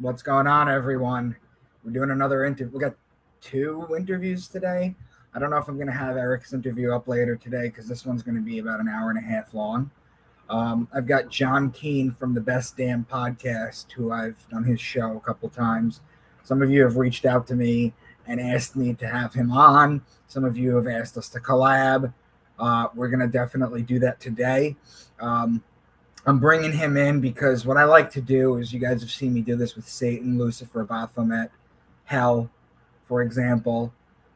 What's going on, everyone? We're doing another interview. We got two interviews today. I don't know if I'm going to have Eric's interview up later today because this one's going to be about an hour and a half long. Um, I've got Jon Keen from the Best Damn Podcast, who I've done his show a couple times. Some of you have reached out to me and asked me to have him on. Some of you have asked us to collab. Uh, we're going to definitely do that today. Um, I'm bringing him in because what I like to do is you guys have seen me do this with Satan, Lucifer, Baphomet, Hell, for example,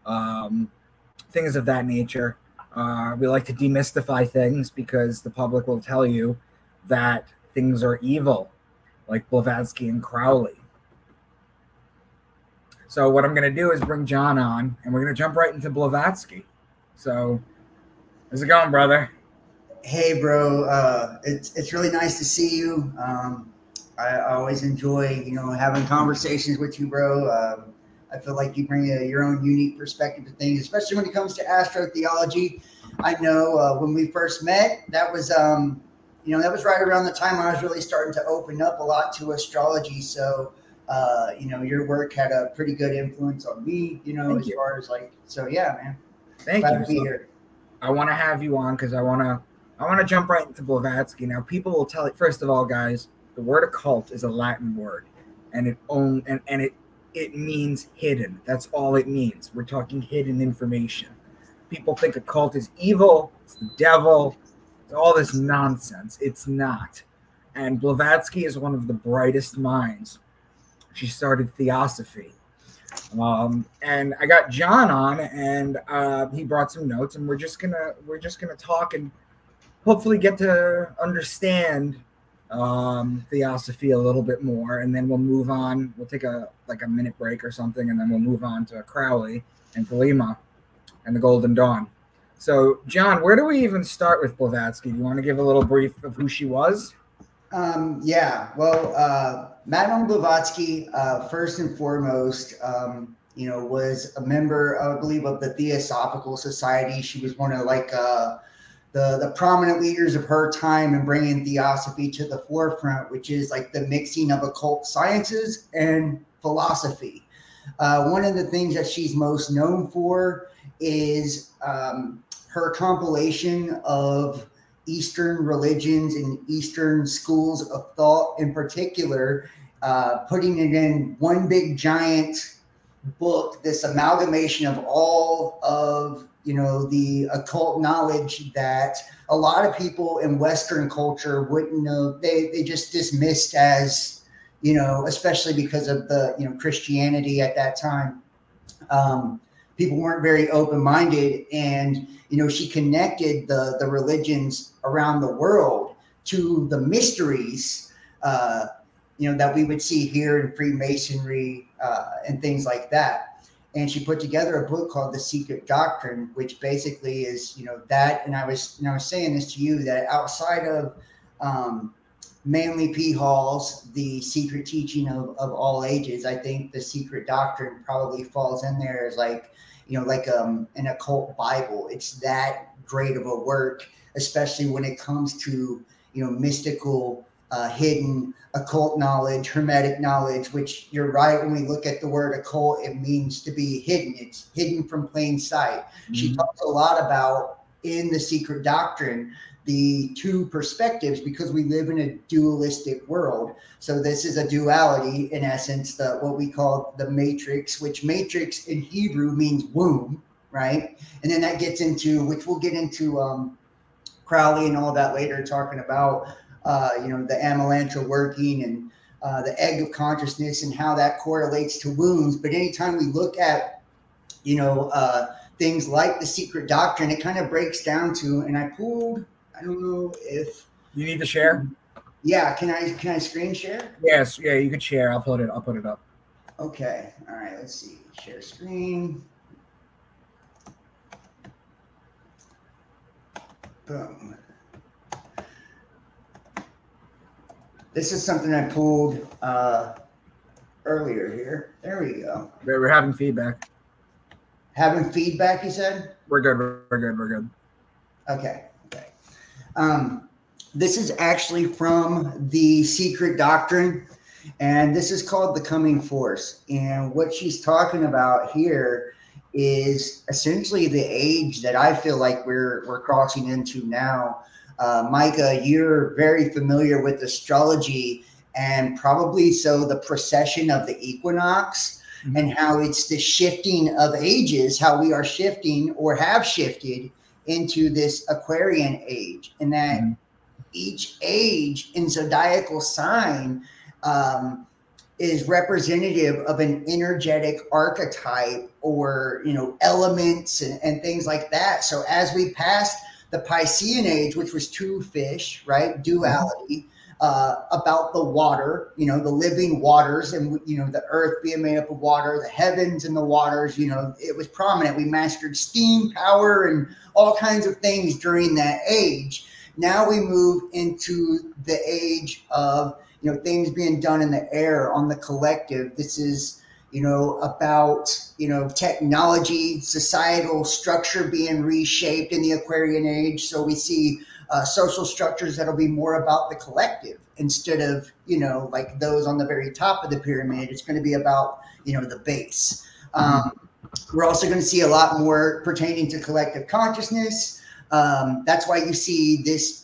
um, things of that nature. Uh, we like to demystify things because the public will tell you that things are evil, like Blavatsky and Crowley. So what I'm going to do is bring Jon on, and we're going to jump right into Blavatsky. So, how's it going, brother? Hey, bro. Uh, it's it's really nice to see you. Um, I, I, always enjoy, you know, having conversations with you, bro. Um, I feel like you bring a, your own unique perspective to things, especially when it comes to astrotheology. I know uh, when we first met, that was, um, you know, that was right around the time I was really starting to open up a lot to astrology. So, uh, you know, your work had a pretty good influence on me, you know, Thank as you. far as like, so yeah, man. Thank Glad you. To be so, here. I want to have you on because I want to I want to jump right into Blavatsky. Now, people will tell you, first of all, guys, the word occult is a Latin word, and it own and, and it it means hidden. That's all it means. We're talking hidden information. People think occult is evil, it's the devil, it's all this nonsense. It's not. And Blavatsky is one of the brightest minds. She started theosophy. Um, and I got Jon on, and uh, he brought some notes, and we're just gonna we're just gonna talk and hopefully get to understand um, theosophy a little bit more, and then we'll move on. We'll take a like a minute break or something, and then we'll move on to Crowley and Thelema and the Golden Dawn. So, Jon, where do we even start with Blavatsky? Do you want to give a little brief of who she was? Um, yeah, well, uh, Madame Blavatsky, uh, first and foremost, um, you know, was a member, I believe, of the Theosophical Society. She was one of like uh, the the prominent leaders of her time and bringing theosophy to the forefront, which is like the mixing of occult sciences and philosophy. Uh, one of the things that she's most known for is um, her compilation of Eastern religions and Eastern schools of thought, in particular, uh, putting it in one big giant book, this amalgamation of all of you know the occult knowledge that a lot of people in western culture wouldn't know. They they just dismissed as you know especially because of the you know christianity at that time. Um, people weren't very open-minded and you know she connected the the religions around the world to the mysteries uh, you know that we would see here in freemasonry uh, and things like that and she put together a book called The Secret Doctrine, which basically is, you know, that. And I was, and I was saying this to you that outside of um, Manly P. Hall's The Secret Teaching of, of All Ages, I think The Secret Doctrine probably falls in there as like, you know, like um, an occult Bible. It's that great of a work, especially when it comes to, you know, mystical uh, hidden occult knowledge, hermetic knowledge, which you're right. When we look at the word occult, it means to be hidden. It's hidden from plain sight. Mm-hmm. She talks a lot about in the secret doctrine the two perspectives because we live in a dualistic world. So this is a duality in essence, the what we call the matrix, which matrix in Hebrew means womb, right? And then that gets into which we'll get into um, Crowley and all that later, talking about uh, you know, the Amalantrah working and uh, the egg of consciousness and how that correlates to wounds. But anytime we look at, you know, uh, things like the secret doctrine, it kind of breaks down to, and I pulled, I don't know if you need to share. Yeah, can I can I screen share? Yes, yeah, you could share. I'll put it. I'll put it up. Okay. All right. Let's see. Share screen. Boom. This is something I pulled uh, earlier here. There we go. We're having feedback. Having feedback, you said? We're good. We're good. We're good. Okay. Okay. Um, this is actually from the Secret Doctrine. And this is called the coming force. And what she's talking about here is essentially the age that I feel like we're we're crossing into now. Uh, Micah, you're very familiar with astrology and probably so the precession of the equinox mm-hmm. and how it's the shifting of ages, how we are shifting or have shifted into this Aquarian age, and that mm-hmm. each age in zodiacal sign um, is representative of an energetic archetype or you know elements and, and things like that. So as we passed the Piscean age, which was two fish, right, duality. Uh, about the water, you know, the living waters, and you know, the earth being made up of water, the heavens and the waters. You know, it was prominent. We mastered steam power and all kinds of things during that age. Now we move into the age of you know things being done in the air on the collective. This is you know about you know technology, societal structure being reshaped in the Aquarian age. So we see uh, social structures that'll be more about the collective instead of you know like those on the very top of the pyramid. It's going to be about you know the base. Um, we're also going to see a lot more pertaining to collective consciousness. Um, that's why you see this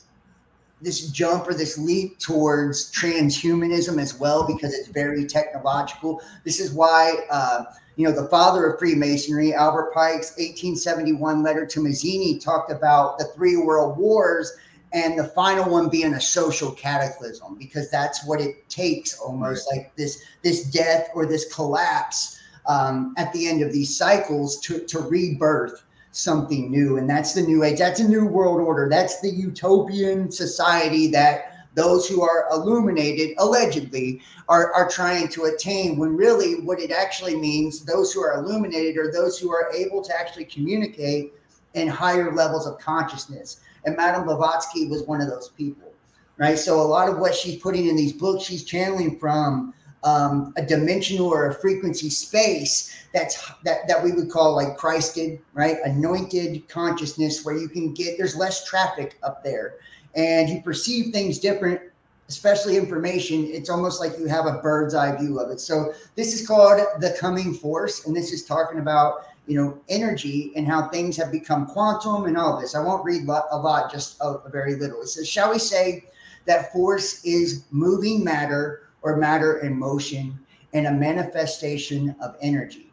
this jump or this leap towards transhumanism as well because it's very technological. This is why uh, you know the father of Freemasonry, Albert Pike's 1871 letter to Mazzini, talked about the three world wars and the final one being a social cataclysm because that's what it takes almost right. like this this death or this collapse um, at the end of these cycles to, to rebirth something new. And that's the new age. That's a new world order. That's the utopian society that those who are illuminated allegedly are, are trying to attain when really what it actually means those who are illuminated are those who are able to actually communicate in higher levels of consciousness and madame blavatsky was one of those people right so a lot of what she's putting in these books she's channeling from um, a dimensional or a frequency space that's that that we would call like Christed, right? Anointed consciousness, where you can get there's less traffic up there, and you perceive things different, especially information. It's almost like you have a bird's eye view of it. So this is called the coming force, and this is talking about you know energy and how things have become quantum and all this. I won't read a lot, just a, a very little. It says, shall we say that force is moving matter or matter in motion and a manifestation of energy.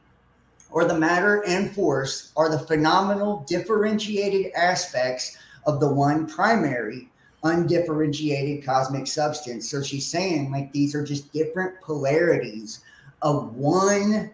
Or the matter and force are the phenomenal differentiated aspects of the one primary undifferentiated cosmic substance. So she's saying like these are just different polarities of one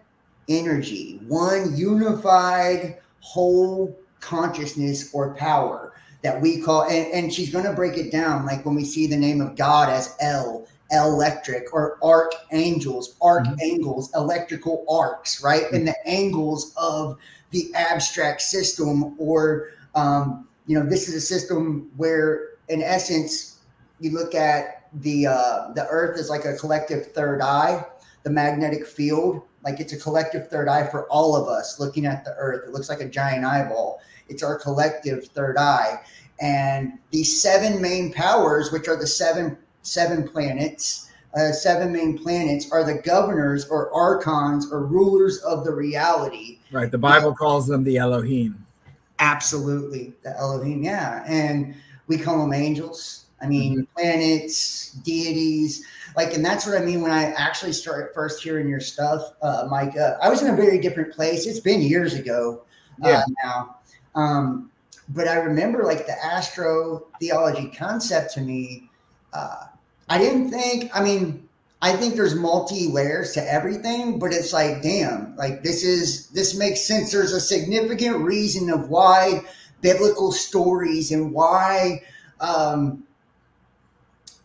energy, one unified whole consciousness or power that we call and, and she's going to break it down like when we see the name of God as El electric or archangels, archangels, mm-hmm. electrical arcs, right? Mm-hmm. And the angles of the abstract system, or, um, you know, this is a system where, in essence, you look at the uh, the Earth is like a collective third eye, the magnetic field, like it's a collective third eye for all of us looking at the Earth. It looks like a giant eyeball. It's our collective third eye. And these seven main powers, which are the seven seven planets, uh, seven main planets, are the governors or archons or rulers of the reality. Right. The Bible calls them the Elohim. Absolutely. The Elohim. Yeah. And we call them angels. I mean, mm-hmm. planets, deities. Like, and that's what I mean when I actually started first hearing your stuff, uh, Mike. Uh, I was in a very different place. It's been years ago uh, yeah. now. Um, but I remember like the astro theology concept to me uh, I didn't think, I mean, I think there's multi layers to everything, but it's like, damn, like this is, this makes sense. There's a significant reason of why biblical stories and why, um,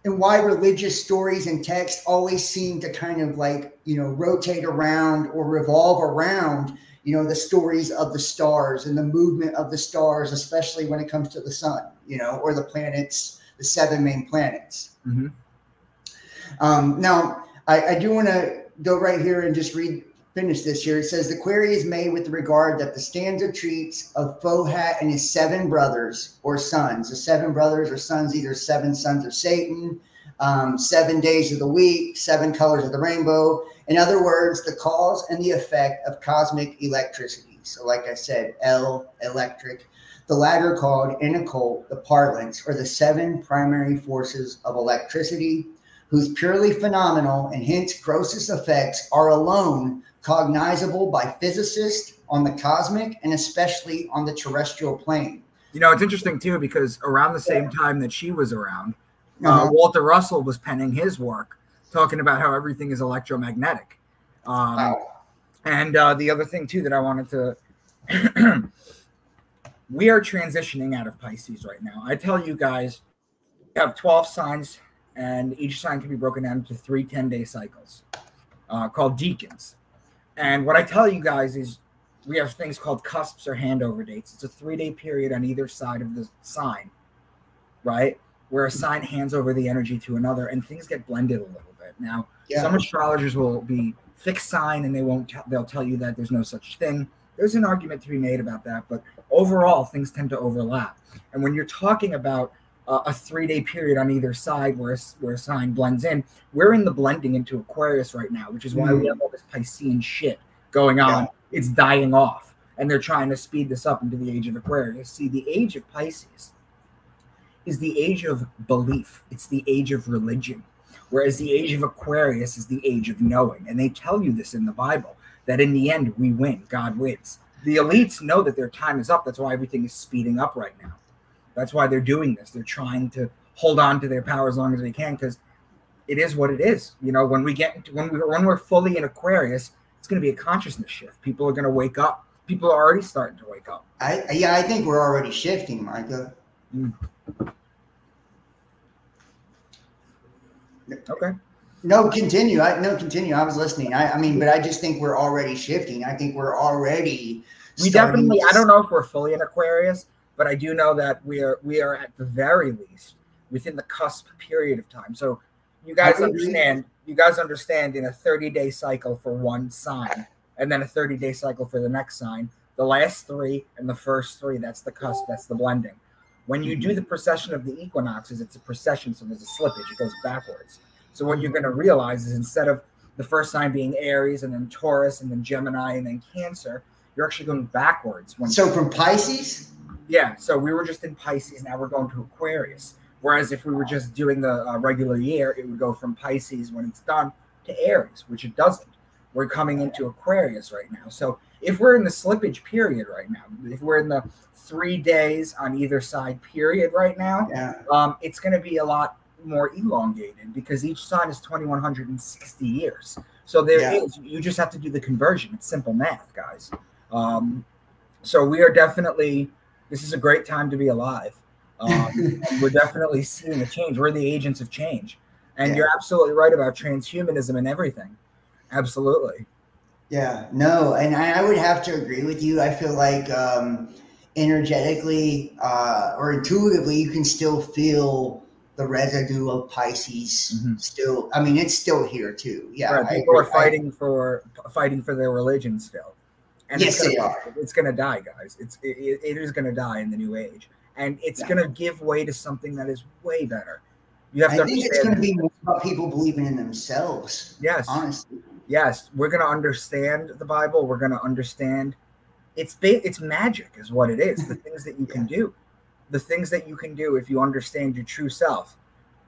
and why religious stories and text always seem to kind of like, you know, rotate around or revolve around, you know, the stories of the stars and the movement of the stars, especially when it comes to the sun, you know, or the planets, the seven main planets. Mm-hmm. Um, now, I, I do want to go right here and just read finish this here. It says the query is made with regard that the stanza treats of Fohat and his seven brothers or sons. The seven brothers or sons, either seven sons of Satan, um, seven days of the week, seven colors of the rainbow. In other words, the cause and the effect of cosmic electricity. So, like I said, L, electric. The latter called in occult the parlance, or the seven primary forces of electricity, whose purely phenomenal and hence grossest effects are alone cognizable by physicists on the cosmic and especially on the terrestrial plane. You know, it's interesting too because around the same time that she was around, uh, uh-huh. Walter Russell was penning his work, talking about how everything is electromagnetic. Um, wow. And uh, the other thing too that I wanted to, we are transitioning out of Pisces right now. I tell you guys, we have 12 signs, and each sign can be broken down into three 10 day cycles uh, called decans. And what I tell you guys is we have things called cusps or handover dates. It's a three day period on either side of the sign, right? Where a sign hands over the energy to another and things get blended a little bit. Now, yeah. some astrologers will be fixed sign and they won't, t- they'll tell you that there's no such thing. There's an argument to be made about that, but overall, things tend to overlap. And when you're talking about uh, a three day period on either side where a, where a sign blends in. We're in the blending into Aquarius right now, which is why mm. we have all this Piscean shit going on. Yeah. It's dying off, and they're trying to speed this up into the age of Aquarius. See, the age of Pisces is the age of belief, it's the age of religion. Whereas the age of Aquarius is the age of knowing. And they tell you this in the Bible that in the end, we win, God wins. The elites know that their time is up. That's why everything is speeding up right now. That's why they're doing this. They're trying to hold on to their power as long as they can because it is what it is. You know, when we get when we when we're fully in Aquarius, it's going to be a consciousness shift. People are going to wake up. People are already starting to wake up. I yeah, I think we're already shifting, Micah. Mm. Okay. No, continue. I no continue. I was listening. I, I mean, but I just think we're already shifting. I think we're already. We definitely. I don't know if we're fully in Aquarius, but I do know that we are we are at the very least within the cusp period of time. So you guys understand you guys understand in a 30 day cycle for one sign and then a 30 day cycle for the next sign. The last three and the first three, that's the cusp, that's the blending. When you do mm-hmm. the precession of the equinoxes, it's a precession, so there's a slippage, it goes backwards. So what you're going to realize is instead of the first sign being Aries and then Taurus and then Gemini and then Cancer, you're actually going backwards. When so from Pisces? Yeah, so we were just in Pisces. Now we're going to Aquarius. Whereas if we were just doing the uh, regular year, it would go from Pisces when it's done to Aries, which it doesn't. We're coming into Aquarius right now. So if we're in the slippage period right now, if we're in the three days on either side period right now, yeah. um, it's going to be a lot more elongated because each sign is 2160 years. So there yeah. is. you just have to do the conversion. It's simple math, guys. Um, so we are definitely this is a great time to be alive. Um, we're definitely seeing a change. We're the agents of change. And yeah. you're absolutely right about transhumanism and everything. Absolutely. Yeah, no, and I, I would have to agree with you. I feel like um, energetically uh, or intuitively, you can still feel the residue of Pisces mm-hmm. still. I mean, it's still here too. Yeah, right. people are fighting I, for fighting for their religion still. And yes, it's gonna, are. It's going to die, guys. It's it, it is going to die in the new age, and it's yeah. going to give way to something that is way better. You have I to. think it's going to be more about people believing in themselves. Yes, honestly. Yes, we're going to understand the Bible. We're going to understand. It's it's magic, is what it is. The things that you yeah. can do, the things that you can do if you understand your true self.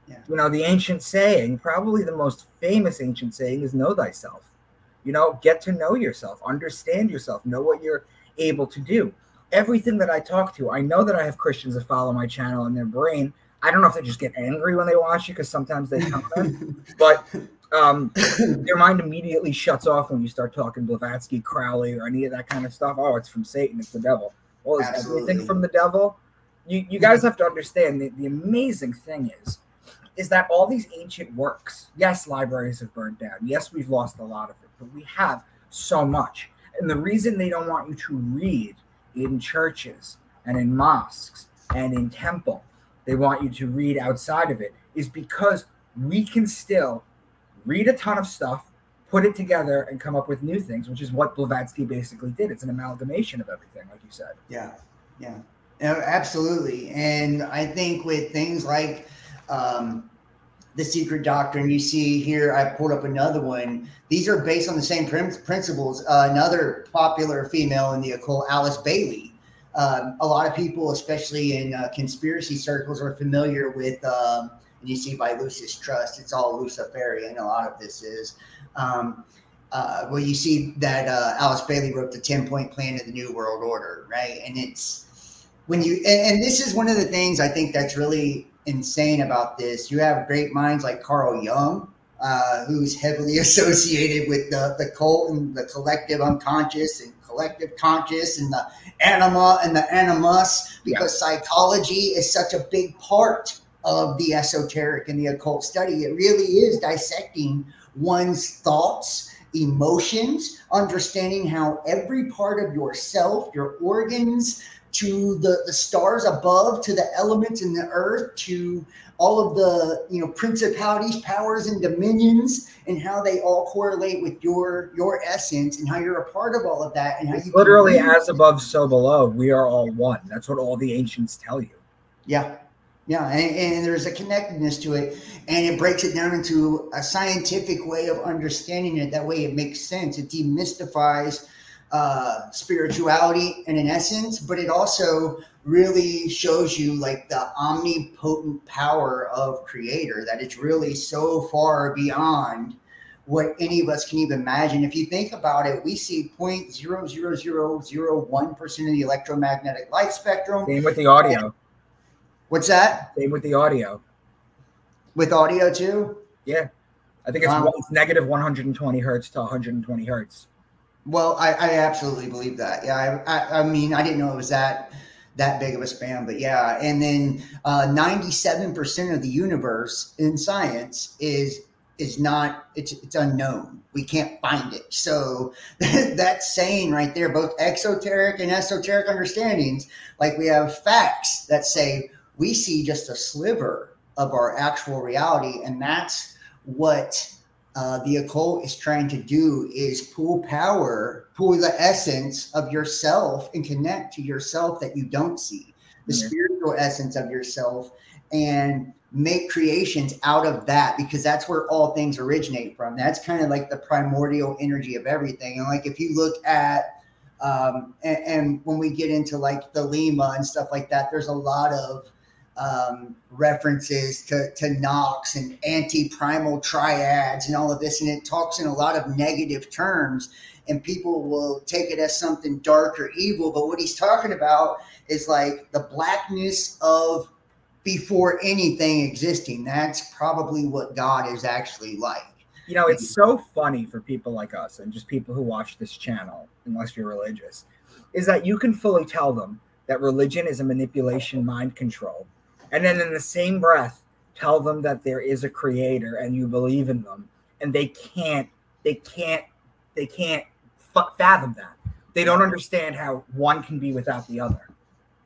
Yeah. You know, the ancient saying, probably the most famous ancient saying, is "Know thyself." You know, get to know yourself, understand yourself, know what you're able to do. Everything that I talk to, I know that I have Christians that follow my channel and their brain. I don't know if they just get angry when they watch it because sometimes they comment, but um, their mind immediately shuts off when you start talking Blavatsky, Crowley, or any of that kind of stuff. Oh, it's from Satan, it's the devil. Well, is Absolutely. everything from the devil? You, you guys have to understand that the amazing thing is, is that all these ancient works, yes, libraries have burned down. Yes, we've lost a lot of it but we have so much. And the reason they don't want you to read in churches and in mosques and in temple, they want you to read outside of it, is because we can still read a ton of stuff, put it together, and come up with new things, which is what Blavatsky basically did. It's an amalgamation of everything, like you said. Yeah, yeah, absolutely. And I think with things like um, the secret doctrine. You see here, I pulled up another one. These are based on the same principles. Uh, another popular female in the occult, Alice Bailey. Um, a lot of people, especially in uh, conspiracy circles, are familiar with. Um, and you see by Lucis Trust, it's all Luciferian. A lot of this is. Um, uh, well, you see that uh, Alice Bailey wrote the 10 point plan of the New World Order, right? And it's when you, and, and, this is one of the things I think that's really insane about this. You have great minds like Carl Jung, uh, who's heavily associated with the, the cult and the collective unconscious and collective conscious and the anima and the animus, because yeah. psychology is such a big part of the esoteric and the occult study. It really is dissecting one's thoughts emotions, understanding how every part of yourself, your organs, to the, the stars above, to the elements in the earth, to all of the you know principalities, powers, and dominions, and how they all correlate with your your essence, and how you're a part of all of that, and how you literally as above, so below. We are all one. That's what all the ancients tell you. Yeah, yeah, and, and, there's a connectedness to it, and it breaks it down into a scientific way of understanding it. That way, it makes sense. It demystifies uh, spirituality and in an essence, but it also really shows you like the omnipotent power of Creator. That it's really so far beyond what any of us can even imagine. If you think about it, we see 0.00001% of the electromagnetic light spectrum. Same with the audio. What's that? Same with the audio. With audio too? Yeah. I think it's, um, it's negative 120 hertz to 120 hertz. Well, I, I absolutely believe that. Yeah, I, I, I, mean, I didn't know it was that that big of a span, but yeah. And then uh, 97% of the universe in science is is not it's it's unknown. We can't find it. So that's saying right there, both exoteric and esoteric understandings. Like we have facts that say we see just a sliver of our actual reality and that's what uh, the occult is trying to do is pull power pull the essence of yourself and connect to yourself that you don't see. The yeah. spiritual essence of yourself and make creations out of that because that's where all things originate from. That's kind of like the primordial energy of everything. And like if you look at um, and, and when we get into like Thelema and stuff like that there's a lot of um, references to, to Nox and anti-primal triads and all of this, and it talks in a lot of negative terms, and people will take it as something dark or evil. But what he's talking about is like the blackness of before anything existing. That's probably what God is actually like. You know, it's so funny for people like us and just people who watch this channel, unless you're religious, is that you can fully tell them that religion is a manipulation, mind control and then in the same breath tell them that there is a creator and you believe in them. And they can't they can't they can't fathom that. They don't understand how one can be without the other.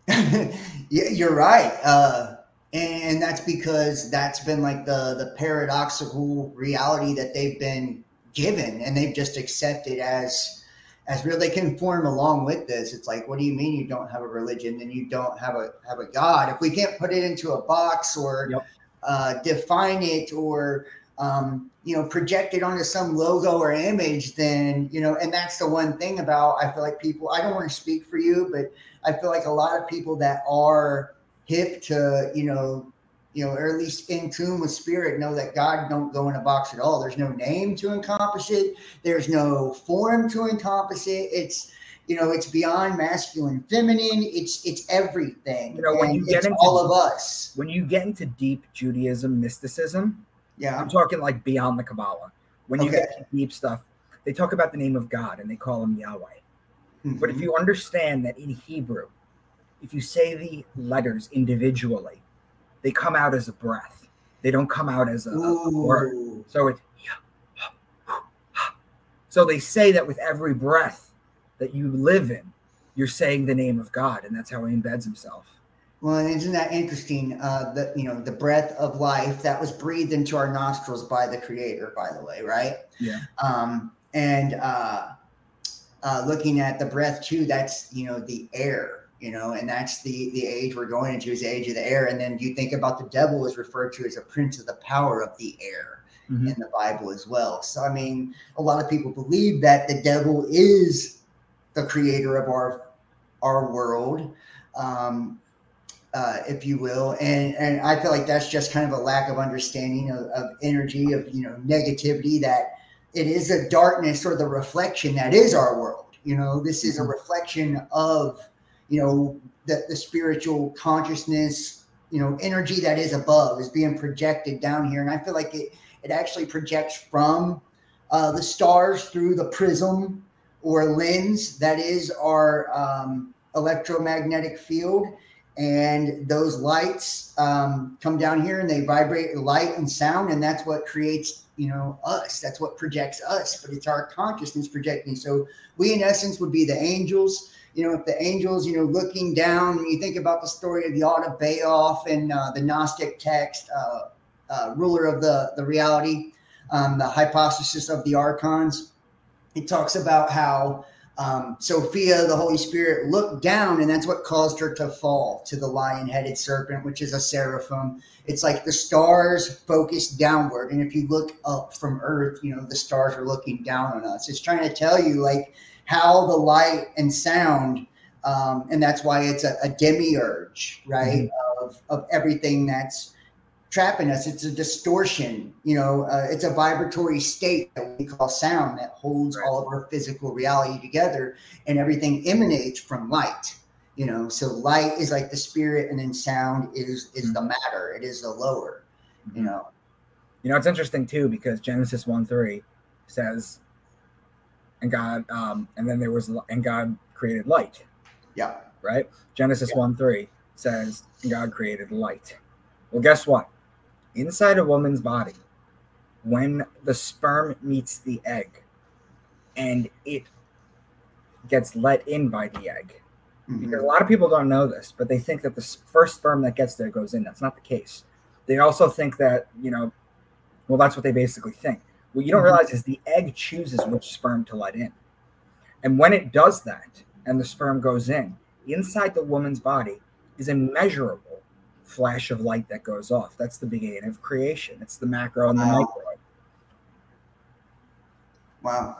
Yeah you're right. Uh and that's because that's been like the the paradoxical reality that they've been given. And they've just accepted as as real they can form along with this. It's like what do you mean you don't have a religion? And you don't have a have a god. If we can't put it into a box or yep. uh, define it or um, you know project it onto some logo or image then you know and that's the one thing about i feel like people i don't want to speak for you but i feel like a lot of people that are hip to you know you know, or at least in tune with spirit, know that God don't go in a box at all. There's no name to encompass it. There's no form to encompass it. It's you know, it's beyond masculine, feminine. It's it's everything. You know, when you get into all of us, when you get into deep Judaism mysticism, yeah, I'm talking like beyond the Kabbalah. When you okay. get deep stuff, they talk about the name of God and they call him Yahweh. Mm-hmm. But if mm-hmm. you understand that in Hebrew, if you say the letters individually, they come out as a breath. They don't come out as a, a word. So it's so they say that with every breath that you live in, you're saying the name of God, and that's how he embeds himself. Well, isn't that interesting? Uh, that you know, the breath of life that was breathed into our nostrils by the Creator, by the way, right? Yeah. Um, and uh, uh, looking at the breath too, that's you know the air you know, and that's the the age we're going into is the age of the air. And then you think about the devil is referred to as a prince of the power of the air mm-hmm. in the Bible as well. So I mean, a lot of people believe that the devil is the creator of our our world. Um, uh, if you will, and and I feel like that's just kind of a lack of understanding of, of energy, of you know negativity. That it is a darkness or the reflection that is our world. You know, this is a mm-hmm. reflection of you know the, the spiritual consciousness, you know, energy that is above is being projected down here, and I feel like it it actually projects from uh, the stars through the prism or lens that is our um, electromagnetic field. And those lights um, come down here and they vibrate light and sound. And that's what creates you know us. That's what projects us. But it's our consciousness projecting. So we in essence would be the angels you know if the angels you know looking down when you think about the story of Yaldabaoth and uh, the gnostic text uh, uh, ruler of the the reality um, the hypostasis of the archons it talks about how um, Sophia, the Holy Spirit, looked down, and that's what caused her to fall to the lion headed serpent, which is a seraphim. It's like the stars focus downward. And if you look up from earth, you know, the stars are looking down on us. It's trying to tell you, like, how the light and sound, um, and that's why it's a, a demiurge, right, mm-hmm. of, of everything that's trapping us. It's a distortion, you know, uh, it's a vibratory state that we call sound that holds right. all of our physical reality together, and everything emanates from light. You know, so light is like the spirit, and then sound is is mm-hmm. the matter. It is the lower. Mm-hmm. You know. You know, it's interesting too because Genesis one three says, and God, um, and then there was, and God created light. Yeah. Right. Genesis yeah. one three says, God created light. Well, guess what? inside a woman's body when the sperm meets the egg and it gets let in by the egg. Mm-hmm. Because a lot of people don't know this, but they think that the first sperm that gets there goes in. That's not the case. They also think that, you know, well, that's what they basically think. What you don't mm-hmm. realize is the egg chooses which sperm to let in. And when it does that and the sperm goes in, inside the woman's body is immeasurable flash of light that goes off. That's the beginning of creation. It's the macro and the wow. micro. Wow.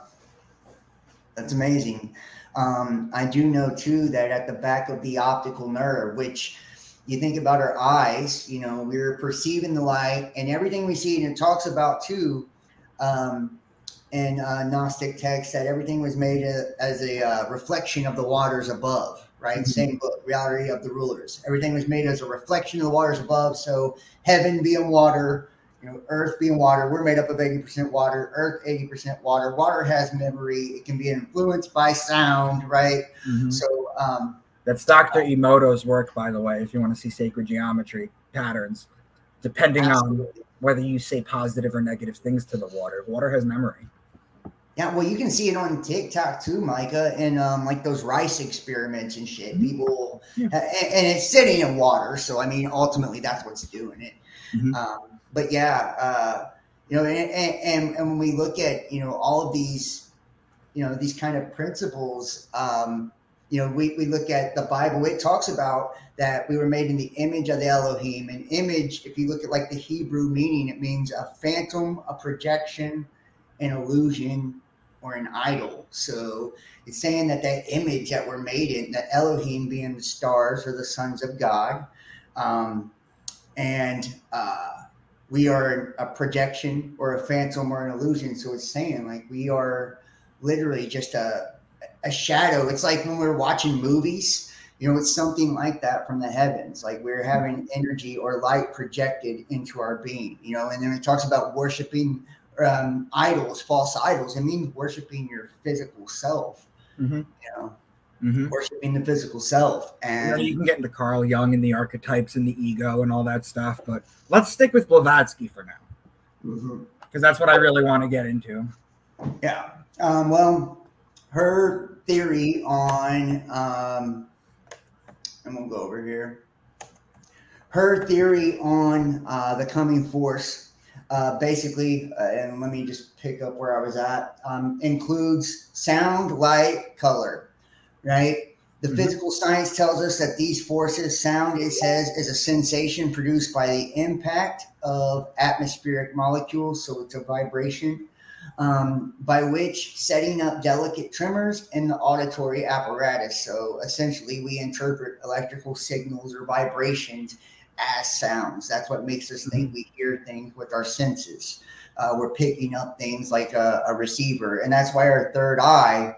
That's amazing. Um, I do know too that at the back of the optical nerve, which you think about our eyes, you know, we're perceiving the light and everything we see, and it talks about too um, in uh, Gnostic text that everything was made a, as a uh, reflection of the waters above right? Mm-hmm. Same book, reality of the rulers. Everything was made as a reflection of the waters above. So heaven being water, you know, earth being water. We're made up of 80% water, earth 80% water. Water has memory. It can be influenced by sound, right? Mm-hmm. So um, that's Dr. Uh, Emoto's work, by the way, if you want to see sacred geometry patterns, depending absolutely. on whether you say positive or negative things to the water. Water has memory. Yeah, well, you can see it on TikTok too, Micah, and um, like those rice experiments and shit. Mm-hmm. People, yeah. and, and, it's sitting in water, so I mean, ultimately, that's what's doing it. Mm-hmm. Um, but yeah, uh, you know, and, and, and when we look at you know all of these, you know, these kind of principles, um, you know, we we look at the Bible. It talks about that we were made in the image of the Elohim. An image, if you look at like the Hebrew meaning, it means a phantom, a projection, an illusion or an idol. So it's saying that that image that we're made in, the Elohim being the stars or the sons of God, um, and uh, we are a projection or a phantom or an illusion. So it's saying like we are literally just a a shadow. It's like when we're watching movies. You know, it's something like that from the heavens. Like we're having energy or light projected into our being, you know, and then it talks about worshiping um, idols, false idols. It means worshiping your physical self. Mm-hmm. You know, mm-hmm. worshiping the physical self. And you, know, you, can get into Carl Jung and the archetypes and the ego and all that stuff, but let's stick with Blavatsky for now, because mm-hmm. that's what I really want to get into. Yeah. Um, well, her theory on, um, and we'll go over here. Her theory on uh, the coming force uh, basically, uh, and let me just pick up where I was at, um, includes sound, light, color, right? The mm-hmm. physical science tells us that these forces, sound, it says, is a sensation produced by the impact of atmospheric molecules. So it's a vibration um, by which setting up delicate tremors in the auditory apparatus. So essentially, we interpret electrical signals or vibrations as sounds. That's what makes us think mm-hmm. we hear things with our senses. Uh, we're picking up things like a, a, receiver, and that's why our third eye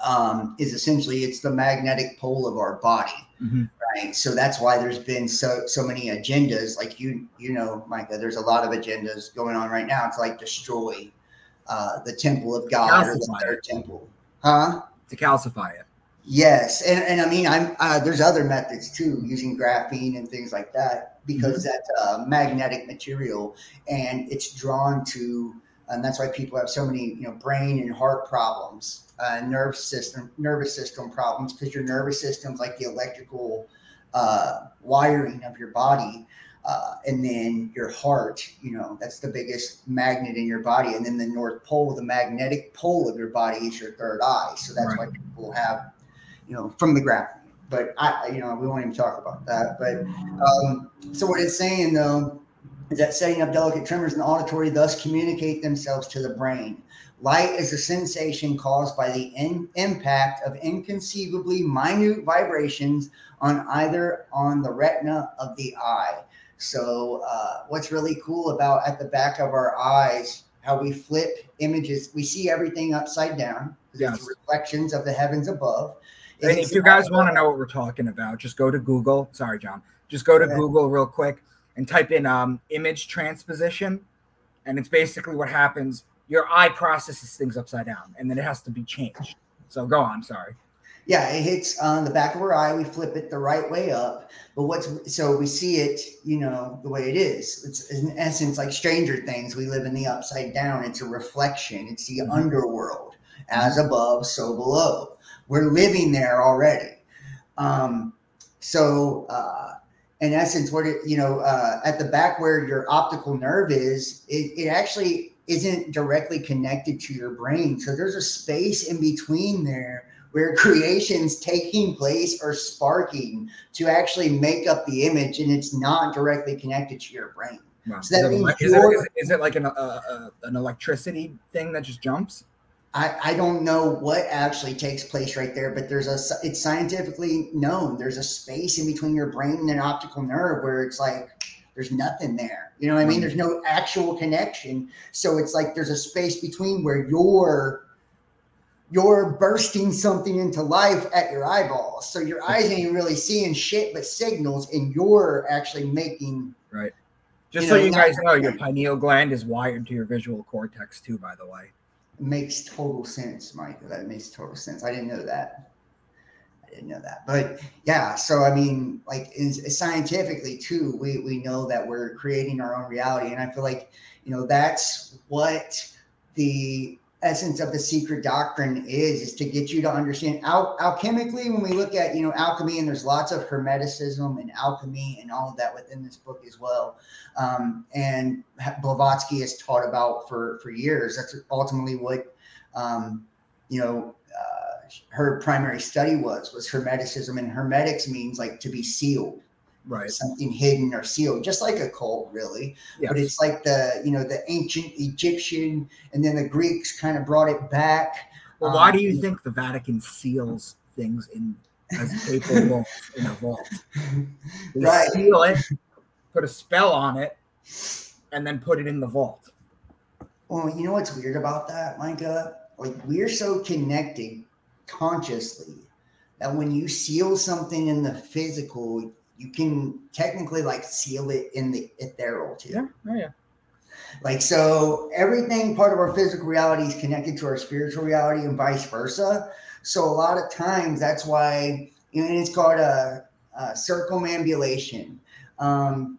um, is essentially it's the magnetic pole of our body. Mm-hmm. Right. So that's why there's been so so many agendas. Like you you know, Micah, there's a lot of agendas going on right now to like destroy uh, the temple of God or the third temple. Huh? To calcify it. Yes, and, and I mean, I'm uh, there's other methods too, using graphene and things like that, because mm-hmm. that's a magnetic material and it's drawn to, and that's why people have so many, you know, brain and heart problems, uh, nerve system, nervous system problems, because your nervous system's like the electrical uh, wiring of your body. Uh, and then your heart, you know, that's the biggest magnet in your body. And then the North Pole, the magnetic pole of your body is your third eye. So that's right. why people have you know, from the graph. But I, you know, we won't even talk about that. But um, so what it's saying though is that setting up delicate tremors in the auditory thus communicate themselves to the brain. Light is a sensation caused by the in, impact of inconceivably minute vibrations on either on the retina of the eye. So, uh, what's really cool about at the back of our eyes, how we flip images, we see everything upside down. Yes. It's reflections of the heavens above. And if you guys want to know what we're talking about, just go to Google. Sorry, Jon. Just go to yeah. Google real quick and type in um, image transposition. And it's basically what happens. Your eye processes things upside down and then it has to be changed. So go on. Sorry. Yeah, it hits on the back of our eye. We flip it the right way up. But what's so we see it, you know, the way it is. It's in essence like Stranger Things. We live in the upside down. It's a reflection, it's the mm-hmm. underworld. As above, so below. We're living there already. Um, so, uh, in essence, what it, you know, uh, at the back where your optical nerve is, it, it actually isn't directly connected to your brain. So there's a space in between there where creation's taking place are sparking to actually make up the image, and it's not directly connected to your brain. Wow. So that is, means is, it, is it like an, uh, uh, an electricity thing that just jumps? I, I don't know what actually takes place right there, but there's a it's scientifically known. There's a space in between your brain and an optical nerve where it's like there's nothing there. You know what I mean? Mm-hmm. There's no actual connection. So it's like there's a space between where you're you're bursting something into life at your eyeballs. So your eyes ain't really seeing shit but signals, and you're actually making right. Just you so know, you guys know, your pineal gland is wired to your visual cortex too. By the way makes total sense, Mike. That makes total sense. I didn't know that. I didn't know that. But yeah, so I mean, like scientifically too, we we know that we're creating our own reality, and I feel like you know that's what the essence of the secret doctrine is is to get you to understand al- alchemically when we look at you know alchemy and there's lots of hermeticism and alchemy and all of that within this book as well. Um, and blavatsky has taught about for for years. That's ultimately what um, you know uh, her primary study was was hermeticism. And hermetics means like to be sealed right. something hidden or sealed just like a cult really. Yes. but it's like the you know the ancient egyptian and then the greeks kind of brought it back. Well why um, do you think the vatican seals things in as paper in a vault? They right. seal it put a spell on it and then put it in the vault. Well you know what's weird about that micah? Like we're so connected consciously that when you seal something in the physical you can technically like seal it in the ethereal too. Yeah. Oh, yeah. Like so, everything part of our physical reality is connected to our spiritual reality, and vice versa. So a lot of times, that's why you know, and it's called a, a circumambulation. Um,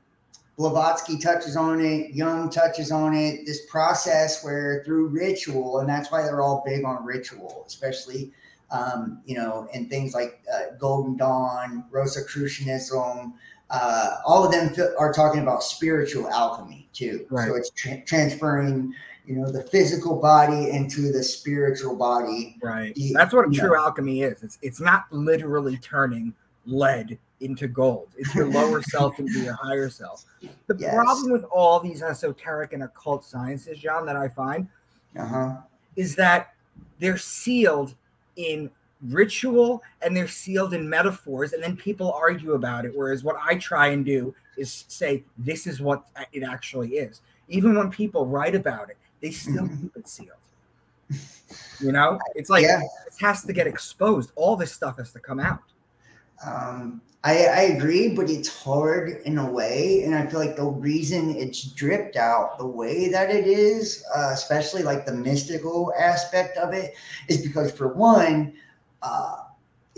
Blavatsky touches on it, Jung touches on it. This process where through ritual, and that's why they're all big on ritual, especially um, you know, and things like uh, Golden Dawn, Rosicrucianism, uh, all of them are talking about spiritual alchemy too. Right. So it's tra- transferring you know the physical body into the spiritual body. Right. That's what true alchemy is. It's it's not literally turning lead into gold. It's your lower self into your higher self. The yes. problem with all these esoteric and occult sciences, Jon, that I find, uh-huh. is that they're sealed in ritual and they're sealed in metaphors, and then people argue about it. Whereas what I try and do is say this is what it actually is. Even when people write about it, they still mm-hmm. keep it sealed. You know, it's like yeah. it has to get exposed. All this stuff has to come out. Um, I, I agree, but it's hard in a way, and I feel like the reason it's dripped out the way that it is, uh, especially like the mystical aspect of it, is because for one, uh,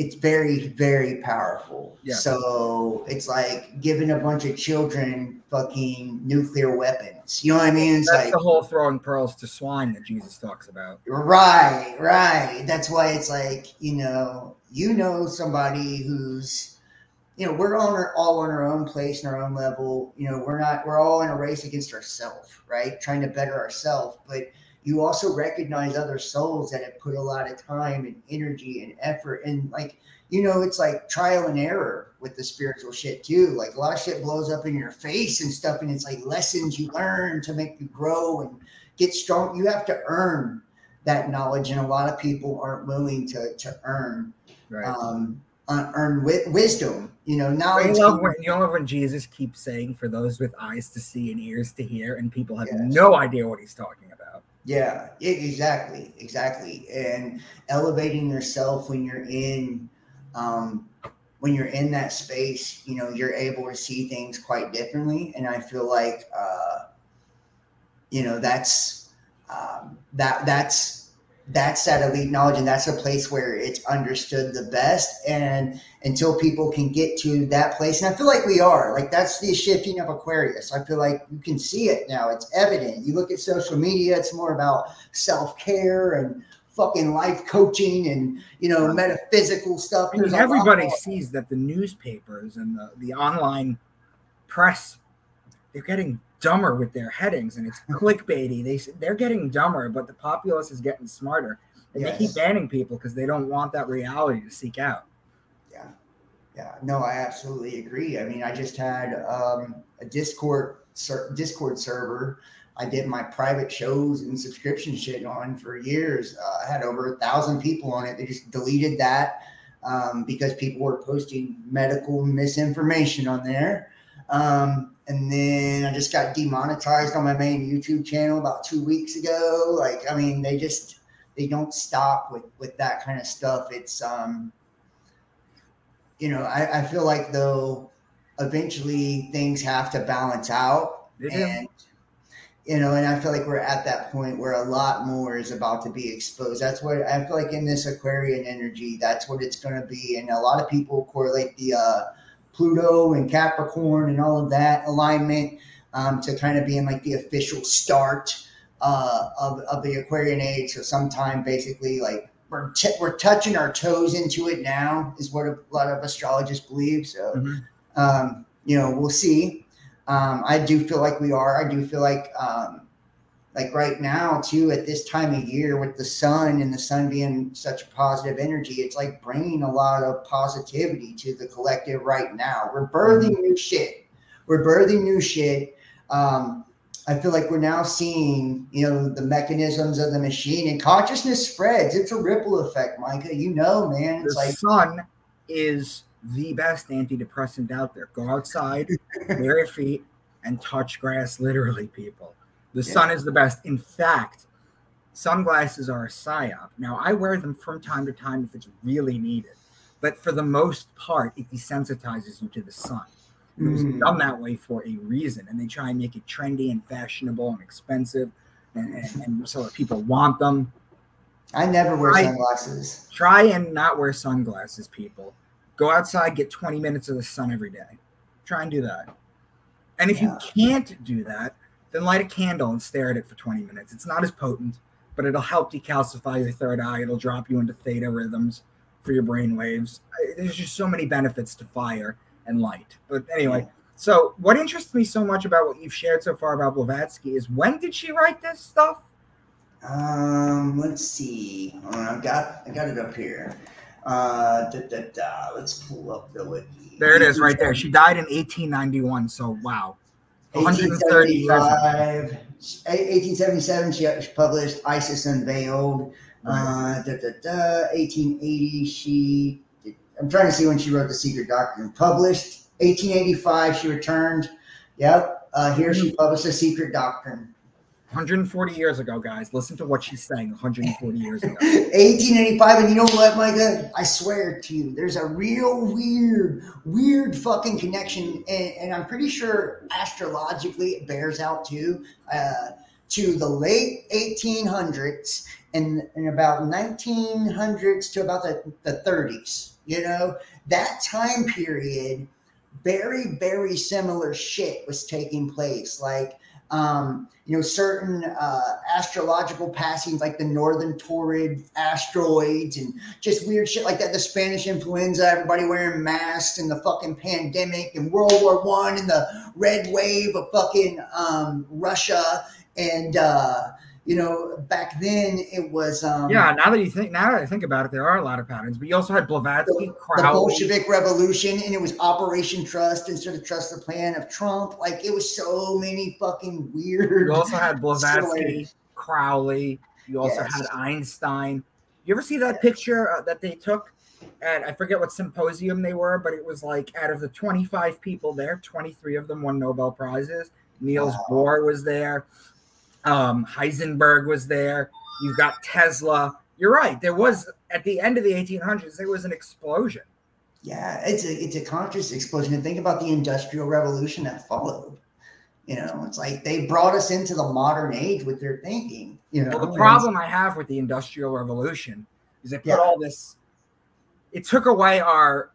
it's very very powerful. Yeah. So it's like giving a bunch of children fucking nuclear weapons. You know what I mean? It's That's like the whole throwing pearls to swine that Jesus talks about. Right, right. That's why it's like you know you know somebody who's you know we're on our, all on our own place and our own level. You know we're not we're all in a race against ourselves, right? Trying to better ourselves, but you also recognize other souls that have put a lot of time and energy and effort and like you know it's like trial and error with the spiritual shit too like a lot of shit blows up in your face and stuff and it's like lessons you learn to make you grow and get strong you have to earn that knowledge and a lot of people aren't willing to to earn right. um earn wi- wisdom you know knowledge you love, when, you love when jesus keeps saying for those with eyes to see and ears to hear and people have yes. no idea what he's talking about yeah, exactly, exactly. And elevating yourself when you're in um, when you're in that space, you know, you're able to see things quite differently. And I feel like uh, you know, that's um, that that's that's that elite knowledge and that's a place where it's understood the best and until people can get to that place and i feel like we are like that's the shifting of aquarius i feel like you can see it now it's evident you look at social media it's more about self-care and fucking life coaching and you know metaphysical stuff I mean, everybody sees that the newspapers and the, the online press they're getting dumber with their headings and it's clickbaity. They they're getting dumber, but the populace is getting smarter. And yes. they keep banning people because they don't want that reality to seek out. Yeah. Yeah. No, I absolutely agree. I mean, I just had um, a Discord ser- Discord server. I did my private shows and subscription shit on for years. Uh, I had over a thousand people on it. They just deleted that um, because people were posting medical misinformation on there. Um, and then I just got demonetized on my main YouTube channel about two weeks ago. Like, I mean, they just they don't stop with with that kind of stuff. It's um, you know, I, I feel like though eventually things have to balance out, yeah. and you know, and I feel like we're at that point where a lot more is about to be exposed. That's what I feel like in this Aquarian energy. That's what it's going to be, and a lot of people correlate the uh Pluto and Capricorn and all of that alignment um, to kind of being like the official start uh, of, of the Aquarian age. So sometime basically like we're, t- we're touching our toes into it now is what a lot of astrologists believe. So, mm-hmm. um, you know, we'll see. Um, I do feel like we are. I do feel like um, like right now too at this time of year with the sun and the sun being such a positive energy it's like bringing a lot of positivity to the collective right now we're birthing new shit we're birthing new shit um, i feel like we're now seeing you know the mechanisms of the machine and consciousness spreads it's a ripple effect micah you know man it's the like sun is the best antidepressant out there go outside wear your feet and touch grass literally people the yeah. sun is the best. In fact, sunglasses are a psyop. Now, I wear them from time to time if it's really needed, but for the most part, it desensitizes you to the sun. It was mm. done that way for a reason, and they try and make it trendy and fashionable and expensive, and, and, and so that people want them. I never wear try, sunglasses. Try and not wear sunglasses, people. Go outside, get 20 minutes of the sun every day. Try and do that. And if yeah. you can't do that, then light a candle and stare at it for 20 minutes. It's not as potent, but it'll help decalcify your third eye. It'll drop you into theta rhythms for your brain waves. There's just so many benefits to fire and light. But anyway, so what interests me so much about what you've shared so far about Blavatsky is when did she write this stuff? Um, let's see. I've got I got it up here. Uh, da, da, da. Let's pull up the wiki. There it is, right there. She died in 1891. So wow, 130 years. 1875, 1877, she she published Isis Unveiled. Uh, da, da, da, 1880, she, I'm trying to see when she wrote The Secret Doctrine. Published 1885, she returned. Yep. Uh, here she published The Secret Doctrine. 140 years ago, guys. Listen to what she's saying. 140 years ago. 1885, and you know what, Micah? I swear to you, there's a real weird, weird fucking connection, and, and I'm pretty sure astrologically it bears out too, uh, to the late 1800s and, and about 1900s to about the, the 30s. You know, that time period, very, very similar shit was taking place. Like, um, you know, certain uh, astrological passings like the Northern Taurid asteroids and just weird shit like that. The Spanish influenza, everybody wearing masks, and the fucking pandemic, and World War One, and the red wave of fucking um, Russia, and uh, you know, back then it was. Um, yeah, now that you think, now that I think about it, there are a lot of patterns. But you also had Blavatsky, the Crowley. Bolshevik Revolution, and it was Operation Trust instead of Trust the Plan of Trump. Like it was so many fucking weird. You also had Blavatsky, stories. Crowley. You also Yes. had Einstein. You ever see that picture uh, that they took? And I forget what symposium they were, but it was like out of the 25 people there, 23 of them won Nobel Prizes. Niels Wow. Bohr was there. Um, Heisenberg was there. You've got Tesla. You're right. There was at the end of the 1800s, there was an explosion. Yeah, it's a it's a conscious explosion. And think about the industrial revolution that followed. You know, it's like they brought us into the modern age with their thinking. You know, Well, the problem I have with the Industrial Revolution is they put Yeah. all this. It took away our.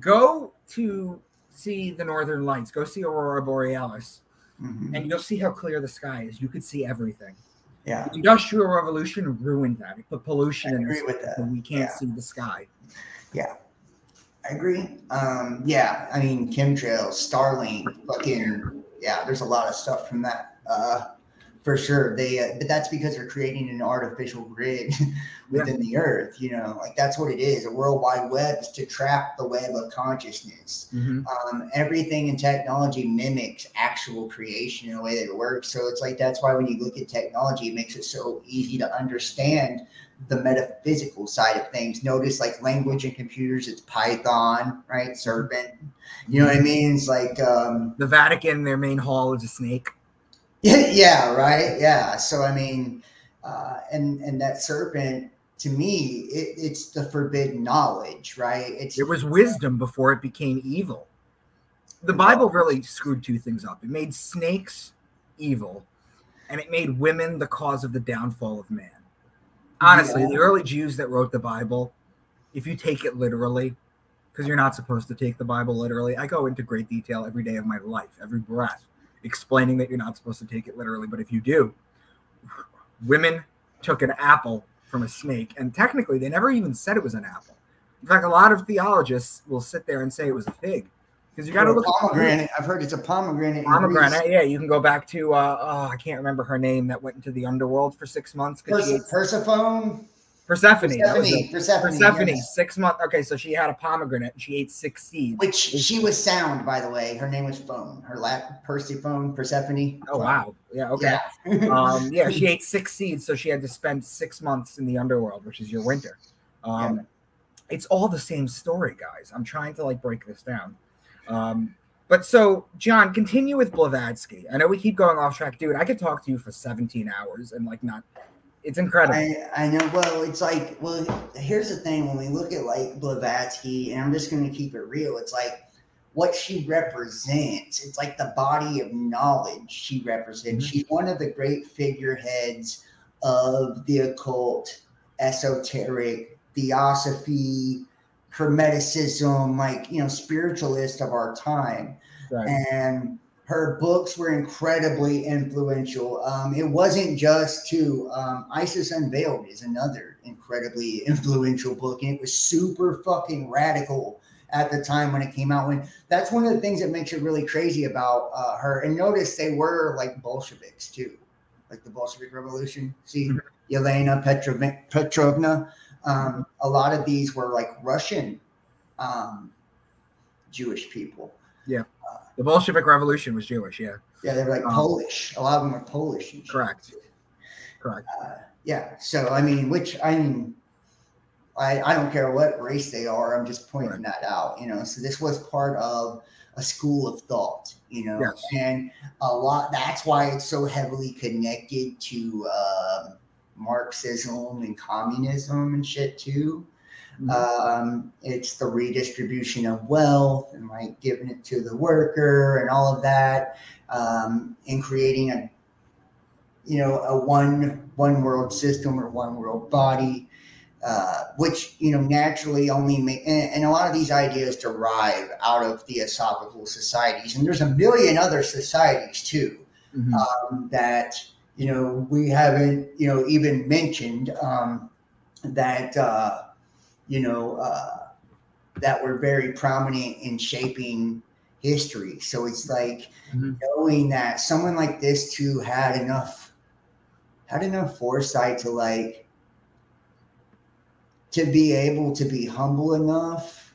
Go to see the Northern Lights. Go see Aurora Borealis, Mhm. and you'll see how clear the sky is. You could see everything. yeah, The Industrial Revolution ruined that. It put pollution I in agree with that. and we can't Yeah. see the sky. Yeah. I agree. Um, yeah, I mean chemtrails, Starlink, fucking yeah. There's a lot of stuff from that. Uh, for sure. They, uh, but that's because they're creating an artificial grid within the earth. You know, like that's what it is. A world wide web is to trap the web of consciousness. Mhm. um, everything in technology mimics actual creation in a way that it works. So it's like that's why when you look at technology, it makes it so easy to understand the metaphysical side of things. Notice like language and computers, it's Python, right? Serpent. You know what I mean? It's like um, The Vatican, their main hall is a snake. yeah, right. Yeah. So I mean, uh, and and that serpent to me, it, it's the forbidden knowledge, right? It's It was wisdom before it became evil. The Bible really screwed two things up. It made snakes evil, and it made women the cause of the downfall of man. Honestly, Yeah. the early Jews that wrote the Bible, if you take it literally, because you're not supposed to take the Bible literally, I go into great detail every day of my life, every breath, explaining that you're not supposed to take it literally. But if you do, women took an apple from a snake, and technically, they never even said it was an apple. In fact, a lot of theologists will sit there and say it was a fig because you got to look at pomegranate. I've heard it's a pomegranate. pomegranate. Yeah, you can go back to uh, oh, I can't remember her name that went into the underworld for six months because she ate Perse- Persephone. Persephone. that was it. Persephone. Persephone. Persephone, yes. six months. Okay, so she had a pomegranate and she ate six seeds. Which she was sound, by the way. Her name was Phone. Her lat Persephone, Persephone. Oh wow, yeah, okay. Yeah. um, yeah, she ate six seeds, so she had to spend six months in the underworld, which is your winter. Um, Yeah. It's all the same story, guys. I'm trying to like break this down. Um, but so, Jon, continue with Blavatsky. I know we keep going off track, dude. I could talk to you for 17 hours and like not. It's incredible. I, I know. Well, it's like, well, here's the thing. When we look at like Blavatsky, and I'm just going to keep it real, it's like what she represents. It's like the body of knowledge she represents. Mhm. She's one of the great figureheads of the occult, esoteric, theosophy, hermeticism, like, you know, spiritualist of our time Right. and her books were incredibly influential. Um, it wasn't just to um, Isis Unveiled is another incredibly influential book, and it was super fucking radical at the time when it came out. When that's one of the things that makes it really crazy about uh, her. And notice they were like Bolsheviks too, like the Bolshevik Revolution. See, mm-hmm. Yelena Petrovna. Petrovna. Um, a lot of these were like Russian um, Jewish people. Yeah, uh, the Bolshevik Revolution was Jewish. Yeah. Yeah, they're like um, Polish. A lot of them are Polish. Correct. Correct. Uh, yeah. So I mean, which I mean, I I don't care what race they are. I'm just pointing right. that out. You know. So this was part of a school of thought. You know, yes. and a lot. That's why it's so heavily connected to uh, Marxism and communism and shit too. Mm-hmm. Um, it's the redistribution of wealth and like giving it to the worker and all of that, um, and creating a you know a one one world system or one world body, uh, which you know naturally only make and, and, a lot of these ideas derive out of theosophical societies, and there's a million other societies too mm-hmm. um, that you know we haven't you know even mentioned um, that. Uh, you know, uh, that were very prominent in shaping history. So it's like mm-hmm. knowing that someone like this too had enough had enough foresight to like to be able to be humble enough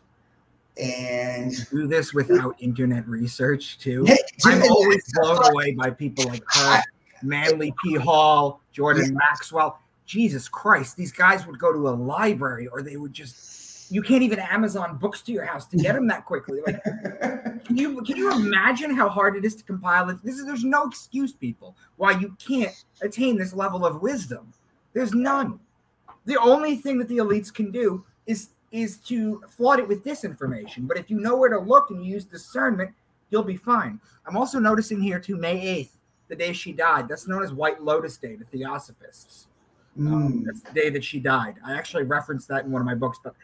and do this without internet research too. I'm always blown away by people like her, Manly P. Hall, Jordan yeah. Maxwell. Jesus Christ, these guys would go to a library or they would just you can't even Amazon books to your house to get them that quickly. Like, can you can you imagine how hard it is to compile it? This is there's no excuse, people, why you can't attain this level of wisdom. There's none. The only thing that the elites can do is is to flood it with disinformation. But if you know where to look and you use discernment, you'll be fine. I'm also noticing here too, May 8th, the day she died. That's known as White Lotus Day to Theosophists. Um, mm. That's the day that she died. I actually referenced that in one of my books, but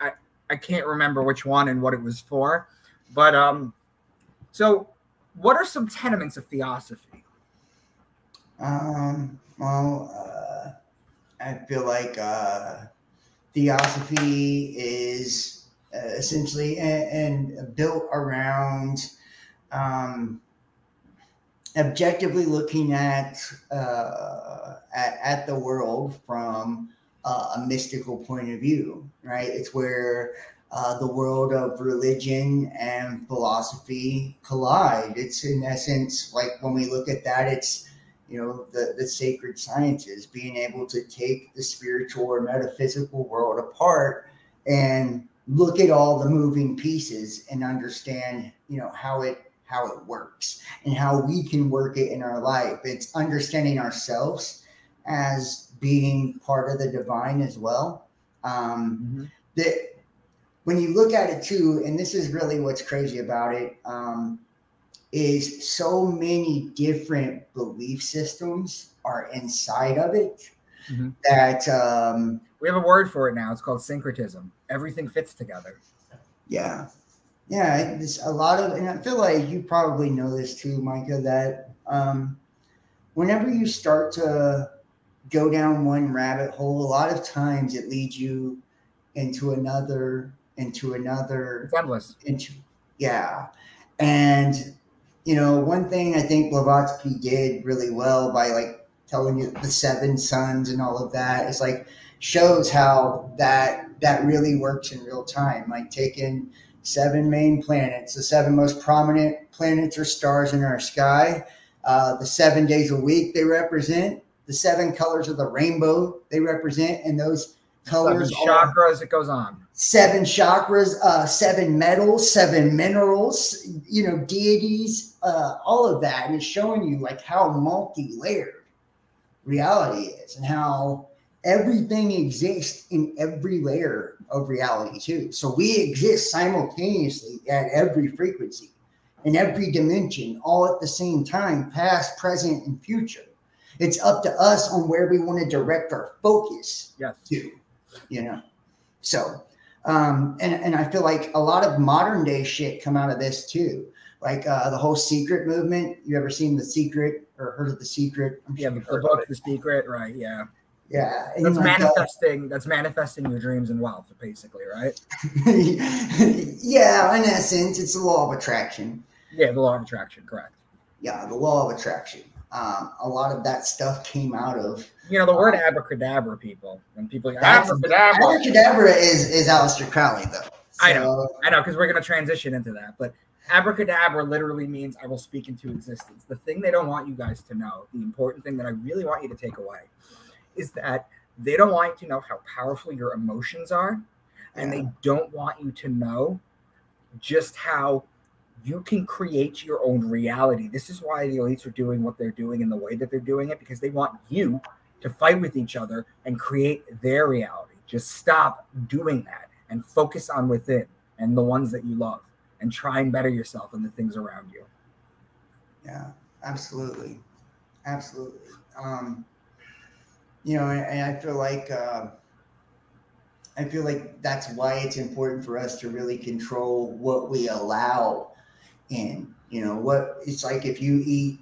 I I can't remember which one and what it was for. But um, so what are some tenements of theosophy? Um, well, uh, I feel like uh, theosophy is uh, essentially and, and, built around um, objectively looking at, uh, at, at the world from uh, a mystical point of view, right? It's where uh, the world of religion and philosophy collide. It's in essence like when we look at that, it's you know the the sacred sciences, being able to take the spiritual or metaphysical world apart and look at all the moving pieces and understand you know how it how it works and how we can work it in our life. It's understanding ourselves as being part of the divine as well. Um, mm-hmm. That when you look at it too, and this is really what's crazy about it, um, is so many different belief systems are inside of it mm-hmm. that um, we have a word for it now. It's called syncretism. Everything fits together. Yeah, yeah, there's a lot of, and I feel like you probably know this too, Micah, that um, whenever you start to go down one rabbit hole, a lot of times it leads you into another, into another, it's endless. Into, yeah. And, you know, one thing I think Blavatsky did really well by like telling you the seven suns and all of that is like shows how that that really works in real time. Like taking seven main planets, the seven most prominent planets or stars in our sky, uh, the seven days a week they represent, the seven colors of the rainbow they represent, and those colors seven chakras. It goes on. Seven chakras, uh, seven metals, seven minerals, you know, deities, uh, all of that, and it's showing you like how multi-layered reality is, and how everything exists in every layer of reality too. So we exist simultaneously at every frequency, in every dimension, all at the same time, past, present, and future. It's up to us on where we want to direct our focus yes. to, you know. So, um, and and I feel like a lot of modern day shit come out of this too. Like uh, the whole secret movement. You ever seen The Secret or heard of The Secret? I'm yeah, sure the book, The Secret, right? Yeah Yeah, and That's like, uh, manifesting. That's manifesting your dreams and wealth, basically, right? yeah, in essence, it's the law of attraction. Yeah, the law of attraction, correct. Yeah, the law of attraction. Um, a lot of that stuff came out of You know the word abracadabra, people. When people That's- abracadabra, Abracadabra is is Aleister Crowley though. I know. I know, because we're going to transition into that. But abracadabra literally means I will speak into existence. The thing they don't want you guys to know, the important thing that I really want you to take away, is that they don't want you to know how powerful your emotions are. And they don't want you to know just how you can create your own reality. This is why the elites are doing what they're doing in the way that they're doing it, because they want you to fight with each other and create their reality. Just stop doing that and focus on within and the ones that you love and try and better yourself and the things around you. Yeah, absolutely, absolutely. Um, you know, and, I feel like uh, I feel like that's why it's important for us to really control what we allow in. You know, what it's like if you eat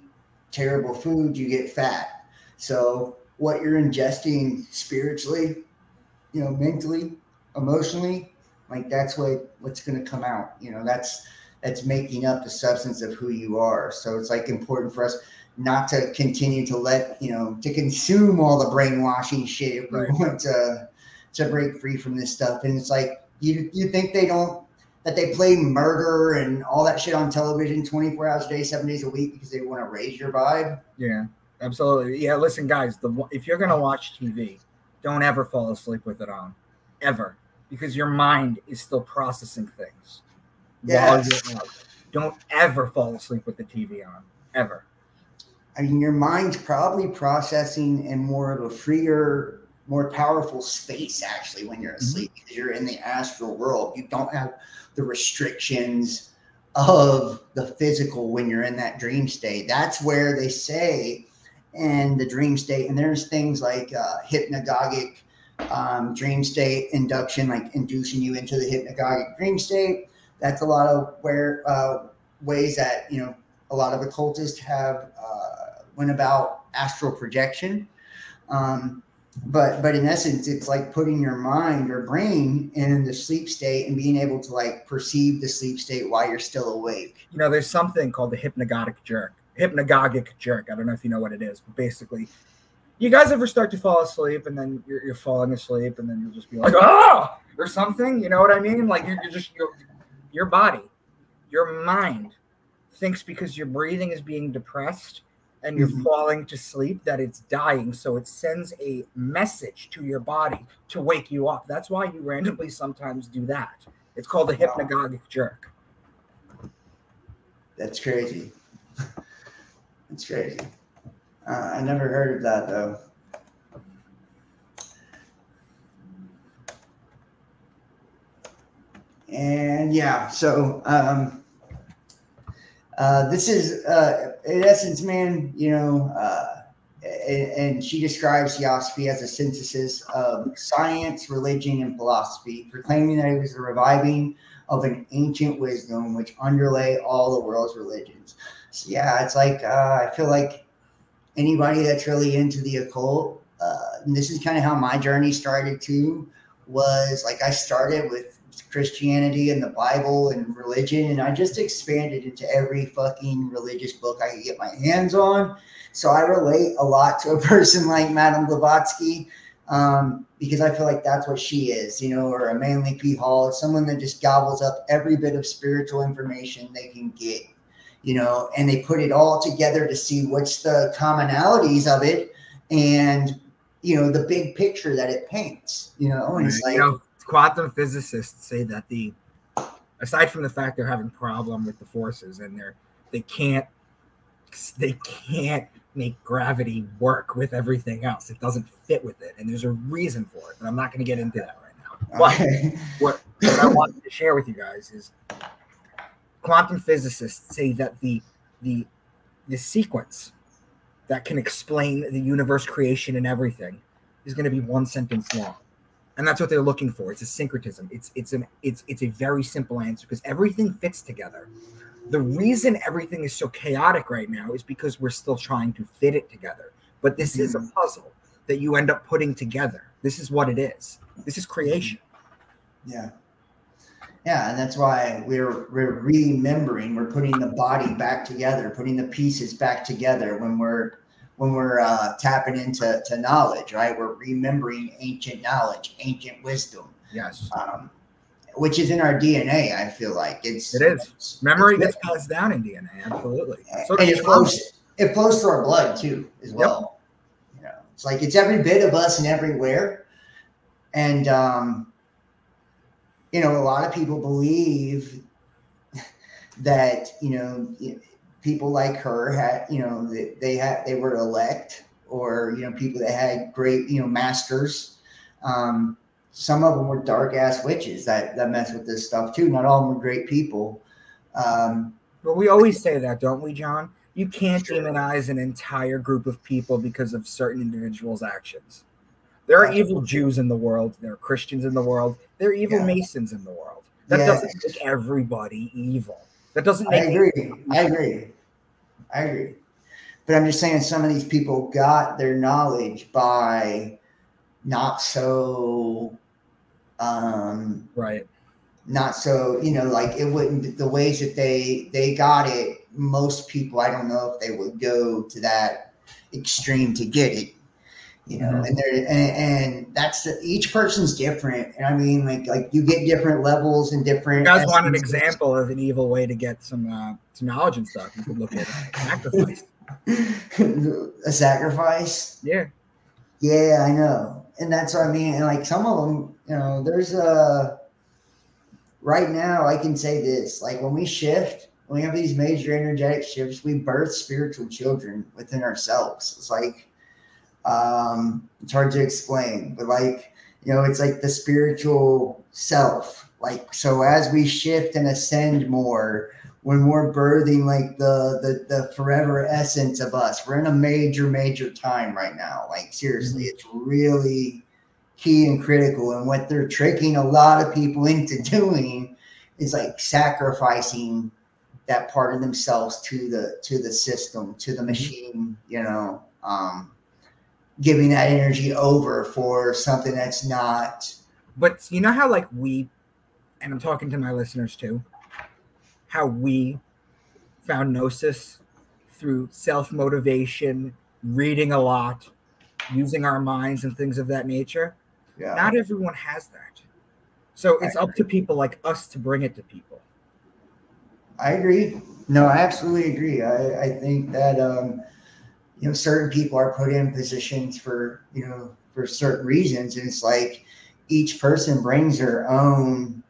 terrible food, you get fat. So what you're ingesting spiritually, you know, mentally, emotionally, like that's what what's going to come out. You know, that's that's making up the substance of who you are. So it's like important for us not to continue to let you know to consume all the brainwashing shit we Right. want to to break free from this stuff. And it's like you you think they don't that they play murder and all that shit on television 24 hours a day, seven days a week because they want to raise your vibe. Yeah, absolutely. Yeah, listen, guys, the if you're gonna watch TV, don't ever fall asleep with it on, ever, because your mind is still processing things. while Yes. you're out. Don't ever fall asleep with the TV on, ever. I mean, your mind's probably processing in more of a freer, more powerful space actually when you're asleep because you're in the astral world. You don't have the restrictions of the physical when you're in that dream state. That's where they say in the dream state, and there's things like uh, hypnagogic um, dream state induction, like inducing you into the hypnagogic dream state. That's a lot of where uh, ways that you know a lot of occultists have uh, went about astral projection. Um, but but in essence, it's like putting your mind or brain in the sleep state and being able to like perceive the sleep state while you're still awake. You know, there's something called the hypnagogic jerk. Hypnagogic jerk. I don't know if you know what it is, but basically, you guys ever start to fall asleep and then you're, you're falling asleep and then you'll just be like, ah, or something. You know what I mean? Like you're, you're just your your body, your mind thinks because your breathing is being depressed and you're Mhm. falling to sleep that it's dying. So it sends a message to your body to wake you up. That's why you randomly sometimes do that. It's called a Wow. hypnagogic jerk. That's crazy. That's crazy. Uh, I never heard of that though. And yeah, so um, uh, this is uh, in essence, man. You know, uh, and, and she describes Theosophy as a synthesis of science, religion, and philosophy, proclaiming that it was the reviving of an ancient wisdom which underlay all the world's religions. So yeah, it's like uh, I feel like anybody that's really into the occult, uh, this is kind of how my journey started too. Was like I started with Christianity and the Bible and religion, and I just expanded into every fucking religious book I could get my hands on. So I relate a lot to a person like Madame Blavatsky um, because I feel like that's what she is, you know, or a Manly P. Hall, someone that just gobbles up every bit of spiritual information they can get, you know, and they put it all together to see what's the commonalities of it and, you know, the big picture that it paints, you know, and it's like, you know, quantum physicists say that the aside from the fact they're having problem with the forces and they're they can't they can't make gravity work with everything else. It doesn't fit with it, and there's a reason for it. But I'm not going to get into that right now. But okay. what, what I wanted to share with you guys is quantum physicists say that the the the sequence that can explain the universe creation and everything is going to be one sentence long and that's what they're looking for it's a syncretism it's it's an it's it's a very simple answer because everything fits together the reason everything is so chaotic right now is because we're still trying to fit it together but this is a mm-hmm. puzzle that you end up putting together. This is what it is. This is creation. Mm-hmm. Yeah. Yeah, and that's why we're we're remembering, we're putting the body back together, putting the pieces back together when we're when we're uh, tapping into to knowledge, right? We're remembering ancient knowledge, ancient wisdom. Yes. Um, which is in our DNA. I feel like it's it is memory it's, gets passed down in DNA. Absolutely. So and it flows. It flows through our blood too, as well. Yep. You know, it's like it's every bit of us and everywhere. And um, you know, a lot of people believe that you know people like her had you know they, they had they were elect or you know people that had great you know masters. Um, some of them were dark ass witches that that mess with this stuff too. Not all of them were great people. Um, but we always say that, don't we, Jon? You can't sure. demonize an entire group of people because of certain individuals' actions. There are evil Jews in the world. There are Christians in the world. There are evil yeah. Masons in the world. That doesn't make everybody evil. That doesn't make. I agree. I agree. I agree. But I'm just saying, some of these people got their knowledge by not so um, right not so you know like it wouldn't the ways that they they got it most people i don't know if they would go to that extreme to get it you know mm-hmm. and there and, and, that's the, each person's different. And i mean like like you get different levels and different you guys want an example of an evil way to get some uh some knowledge and stuff. You could look at sacrifice. A sacrifice? Yeah. Yeah i know. And that's what i mean. And like some of them you know there's a right now I can say this like when we shift, when we have these major energetic shifts, we birth spiritual children within ourselves. It's like um it's hard to explain, but like you know, it's like the spiritual self. Like so as we shift and ascend more, when we're birthing like the the the forever essence of us, we're in a major, major time right now. Like seriously, mm-hmm. it's really key and critical. And what they're tricking a lot of people into doing is like sacrificing that part of themselves to the to the system, to the mm-hmm. machine, you know, um, giving that energy over for something that's not. But you know how like we, and I'm talking to my listeners too, how we found gnosis through self motivation, reading a lot, using our minds and things of that nature. Yeah. Not everyone has that. So it's up to people like us to bring it to people. I agree. No, I absolutely agree. I, I think that um, you know certain people are put in positions for you know for certain reasons, and it's like each person brings their own.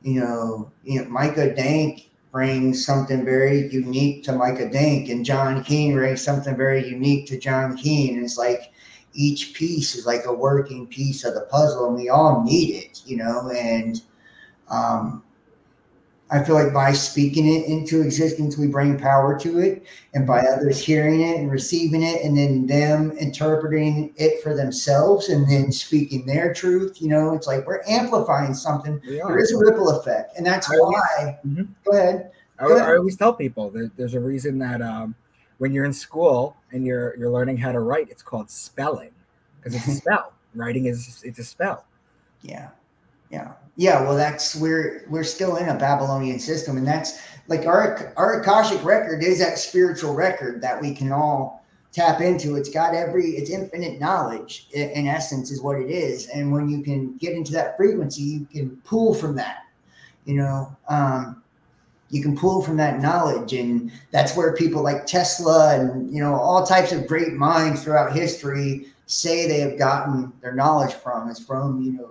You know, you know, Micah Dank brings something very unique to Micah Dank, and Jon Keen brings something very unique to Jon Keen. And it's like each piece is like a working piece of the puzzle and we all need it, you know, and um, I feel like by speaking it into existence, we bring power to it, and by others hearing it and receiving it, and then them interpreting it for themselves and then speaking their truth, you know, it's like we're amplifying something. There is a ripple effect, and that's why. Mm-hmm. Go ahead. Go I, ahead. I, always tell people that there's a reason that um, when you're in school and you're you're learning how to write, it's called spelling because it's a spell. Writing is it's a spell. Yeah, yeah, yeah. Well, that's we're we're still in a Babylonian system, and that's like our our akashic record is that spiritual record that we can all tap into. It's got every it's infinite knowledge in essence is what it is, and when you can get into that frequency, you can pull from that. You know, um, you can pull from that knowledge and that's where people like tesla and you know all types of great minds throughout history say they have gotten their knowledge from is from you know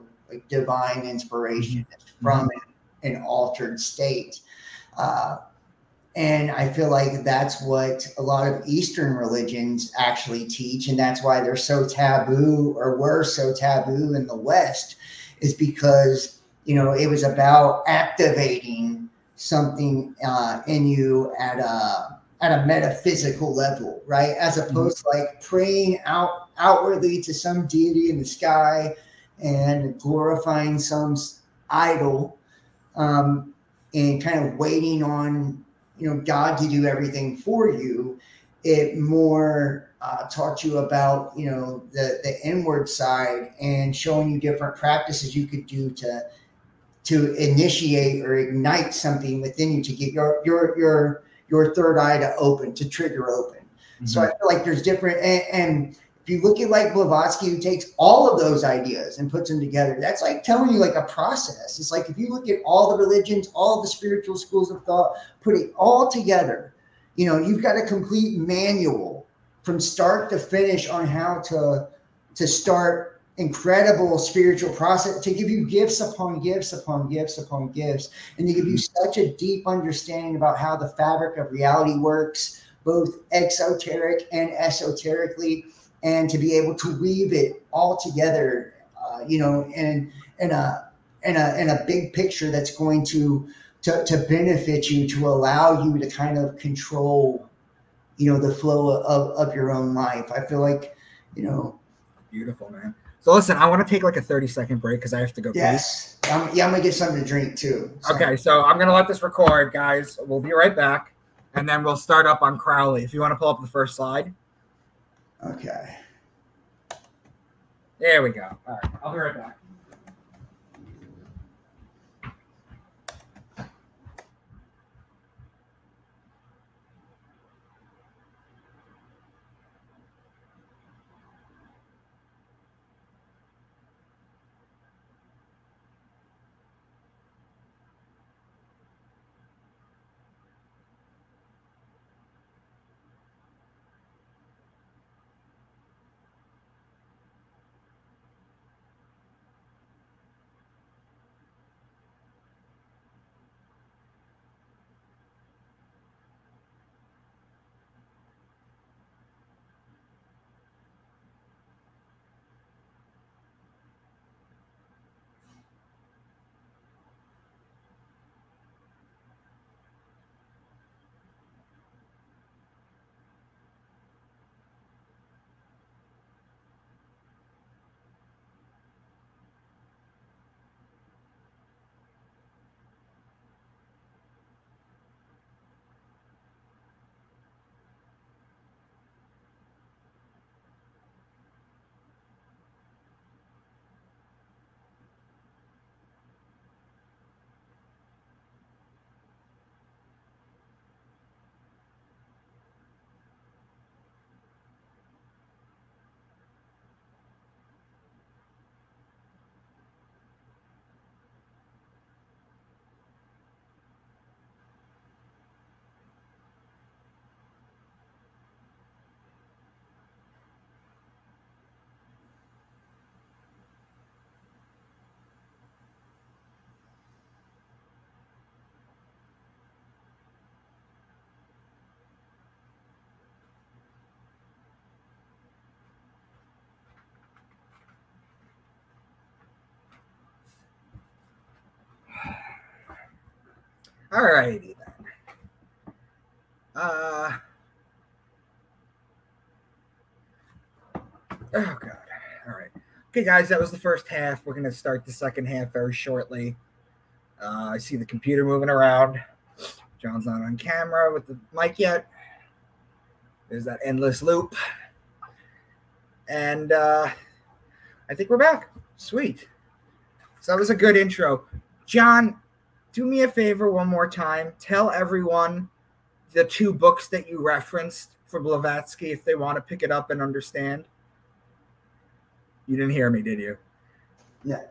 divine inspiration mm-hmm. from mm-hmm. an, altered state uh, and i feel like that's what a lot of eastern religions actually teach and that's why they're so taboo or were so taboo in the west is because you know it was about activating something uh, in you at a at a metaphysical level, right? As opposed mm-hmm. to like praying out outwardly to some deity in the sky and glorifying some idol, um, and kind of waiting on you know God to do everything for you. It more uh, taught you about you know the the inward side and showing you different practices you could do to to initiate or ignite something within you to get your your your your third eye to open to trigger open. Mm-hmm. So I feel like there's different and, and if you look at like Blavatsky, who takes all of those ideas and puts them together, that's like telling you like a process. It's like if you look at all the religions, all the spiritual schools of thought, put it all together, you know, you've got a complete manual from start to finish on how to to start incredible spiritual process to give you gifts upon gifts upon gifts upon gifts and to give you such a deep understanding about how the fabric of reality works both exoteric and esoterically and to be able to weave it all together, uh, you know, and in a in a in a big picture that's going to to to benefit you, to allow you to kind of control, you know, the flow of of your own life. I feel like, you know, beautiful man. So listen, I want to take like a 30 second break because I have to go. Yes. Um, yeah, I'm gonna get something to drink too. So. Okay, so I'm gonna let this record, guys. We'll be right back, and then we'll start up on Crowley. If you want to pull up the first slide. Okay. There we go. All right. I'll be right back. All righty then. Uh, oh god. All right. Okay, guys, that was the first half. We're gonna start the second half very shortly. Uh, I see the computer moving around. Jon's not on camera with the mic yet. There's that endless loop. And uh, I think we're back. Sweet. So that was a good intro. Jon, do me a favor one more time. Tell everyone the two books that you referenced for Blavatsky if they want to pick it up and understand. You didn't hear me, did you? Yeah.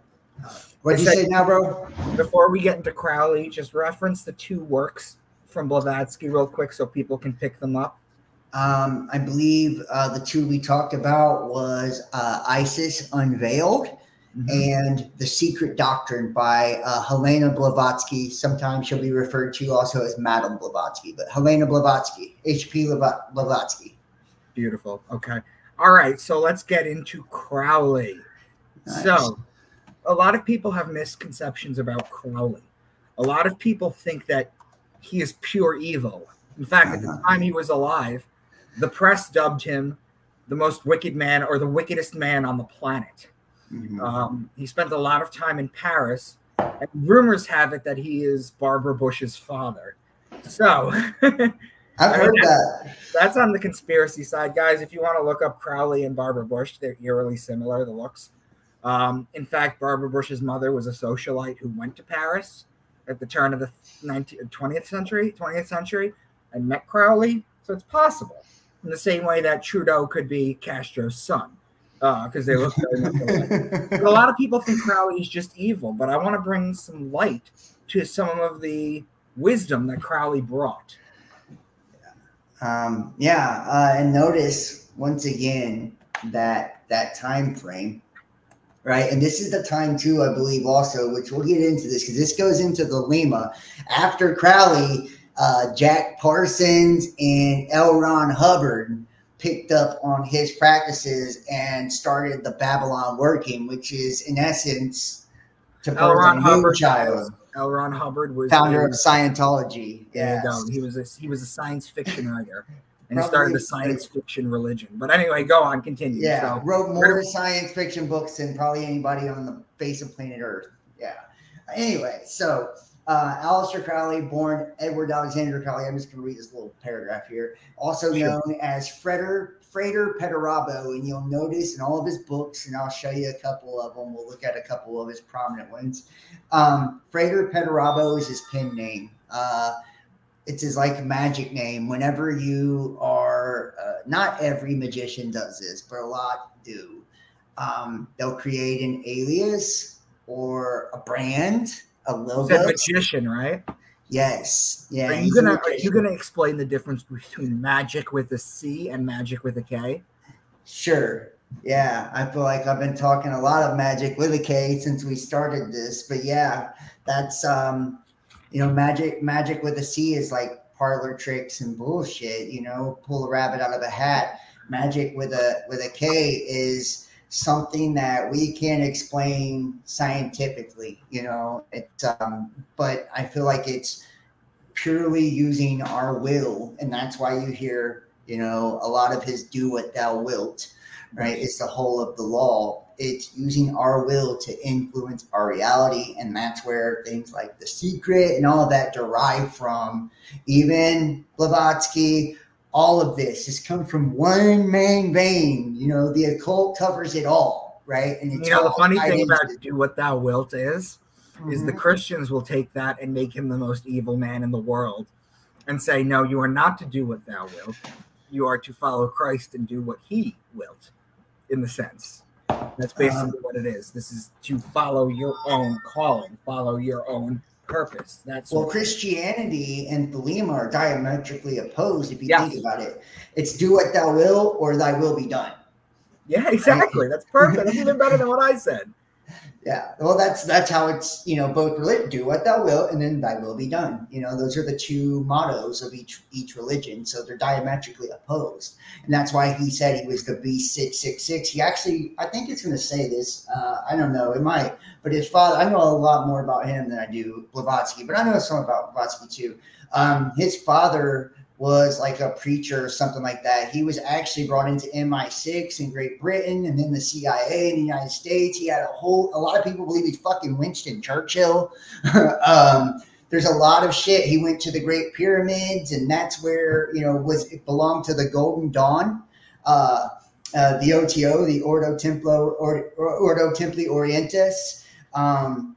What did you say now, bro? Before we get into Crowley, just reference the two works from Blavatsky real quick so people can pick them up. Um, I believe uh, the two we talked about was uh, Isis Unveiled Mm-hmm. and The Secret Doctrine by uh, Helena Blavatsky. Sometimes she'll be referred to also as Madame Blavatsky, but Helena Blavatsky, H.P. Blavatsky. Beautiful. Okay. All right. So let's get into Crowley. Nice. So, a lot of people have misconceptions about Crowley. A lot of people think that he is pure evil. In fact, at the uh-huh. time he was alive, the press dubbed him the most wicked man or the wickedest man on the planet. Mm-hmm. Um, he spent a lot of time in Paris, and rumors have it that he is Barbara Bush's father. So, I've heard that. That's on the conspiracy side, guys. If you want to look up Crowley and Barbara Bush, they're eerily similar, the looks. Um, in fact, Barbara Bush's mother was a socialite who went to Paris at the turn of the 19th, 20th century, 20th century, and met Crowley. So it's possible. In the same way that Trudeau could be Castro's son, because uh, they look very much alike. a lot of people think Crowley is just evil, but I want to bring some light to some of the wisdom that Crowley brought. Um, yeah, uh, and notice once again that that time frame, right? And this is the time too, I believe, also, which we'll get into this because this goes into Thelema after Crowley. Uh, Jack Parsons and L. Ron Hubbard picked up on his practices and started the Babylon working, which is in essence to birth a Hubbard child. L. Ron Hubbard was founder of Scientology. Yeah, he was a he was a science fiction writer. And he started the science fiction religion. But anyway, go on, continue. Yeah, so, wrote more science fiction books than probably anybody on the face of planet Earth. Yeah. Anyway, so uh, Aleister Crowley, born Edward Alexander Crowley. I'm just going to read this little paragraph here. Also sure. known as Freder Frater Perturabo, and you'll notice in all of his books, and I'll show you a couple of them. We'll look at a couple of his prominent ones. Um, Frater Perturabo is his pen name. Uh, it's his like magic name. Whenever you are, uh, not every magician does this, but a lot do. Um, they'll create an alias or a brand, a logo. magician, right? Yes. Yeah. Are you gonna are you gonna explain the difference between magic with a C and magic with a K? Sure. Yeah, I feel like I've been talking a lot of magic with a K since we started this, but yeah, that's um, you know, magic magic with a C is like parlor tricks and bullshit. You know, pull a rabbit out of a hat. Magic with a with a K is something that we can't explain scientifically, you know. It, um, but I feel like it's purely using our will, and that's why you hear, you know, a lot of his "do what thou wilt," right? It's the whole of the law. It's using our will to influence our reality, and that's where things like the secret and all of that derive from. Even Blavatsky, all of this has come from one main vein. You know, the occult covers it all, right? And you know, the funny thing about do what thou wilt is, mm-hmm. is the mm-hmm. Christians will take that and make him the most evil man in the world, and say, no, you are not to do what thou wilt. You are to follow Christ and do what He wilt, in the sense. That's basically um, what it is. This is to follow your own calling, follow your own purpose. That's well, Christianity and Thelema are diametrically opposed. If you yes. think about it, it's do what thou will, or thy will be done. Yeah, exactly. Right? That's perfect. That's even better than what I said. Yeah, well, that's that's how it's you know both do what thou will, and then thy will be done. You know, those are the two mottos of each each religion, so they're diametrically opposed, and that's why he said he was the beast six six six. He actually, I think it's going to say this. Uh, I don't know, it might, but his father. I know a lot more about him than I do Blavatsky, but I know some about Blavatsky too. Um, his father was like a preacher or something like that. He was actually brought into MI6 in Great Britain and then the CIA in the United States. He had a whole, a lot of people believe he's fucking Winston Churchill. um, there's a lot of shit. He went to the Great Pyramids and that's where, you know, was, it belonged to the Golden Dawn. Uh, uh, the OTO, the Ordo Templo, Ordo Templi Orientis. Um,